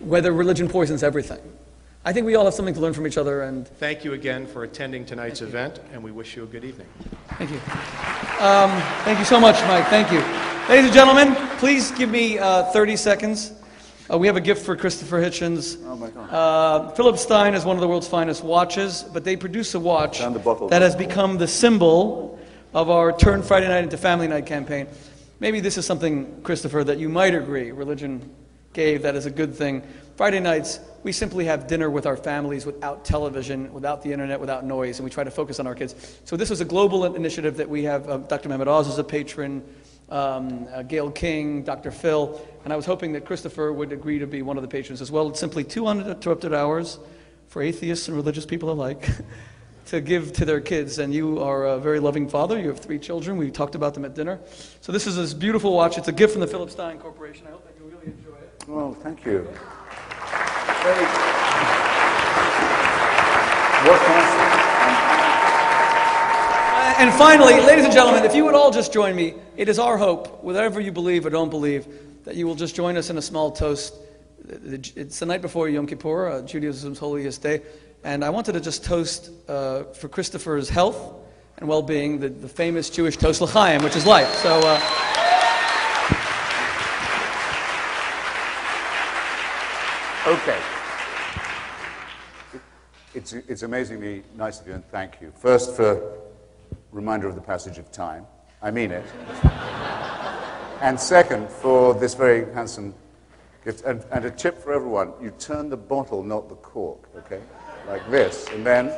whether religion poisons everything. I think we all have something to learn from each other, and Thank you again for attending tonight's event, and we wish you a good evening. thank you. Um, thank you so much, Mike. Thank you. Ladies and gentlemen, please give me uh, 30 seconds. Uh, we have a gift for Christopher Hitchens. Oh, my God. Uh, Philip Stein is one of the world's finest watches, but they produce a watch that has become the symbol of our Turn Friday Night into Family Night campaign. Maybe this is something, Christopher, that you might agree religion gave that is a good thing. Friday nights, we simply have dinner with our families without television, without the internet, without noise, and we try to focus on our kids. So this was a global initiative that we have. Uh, Dr. Mehmet Oz is a patron, um, uh, Gayle King, Dr. Phil, and I was hoping that Christopher would agree to be one of the patrons as well. It's simply two uninterrupted hours for atheists and religious people alike to give to their kids. And you are a very loving father. You have three children. We talked about them at dinner. So this is this beautiful watch. It's a gift from the Philip Stein Corporation. I hope that you really enjoy it. Well, thank you. Very... What And finally, ladies and gentlemen, if you would all just join me, it is our hope, whatever you believe or don't believe, that you will just join us in a small toast. It's the night before Yom Kippur, uh, Judaism's holiest day, and I wanted to just toast uh, for Christopher's health and well-being, the, the famous Jewish toast l'chaim, which is life. So. Uh, Okay. It's, it's amazingly nice of you, and thank you. First, for reminder of the passage of time. I mean it. and second, for this very handsome gift. And, and a tip for everyone you turn the bottle, not the cork, okay? Like this. And then.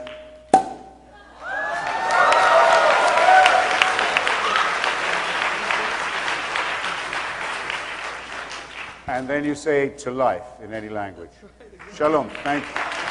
And then you say to life in any language. Shalom. Thank you.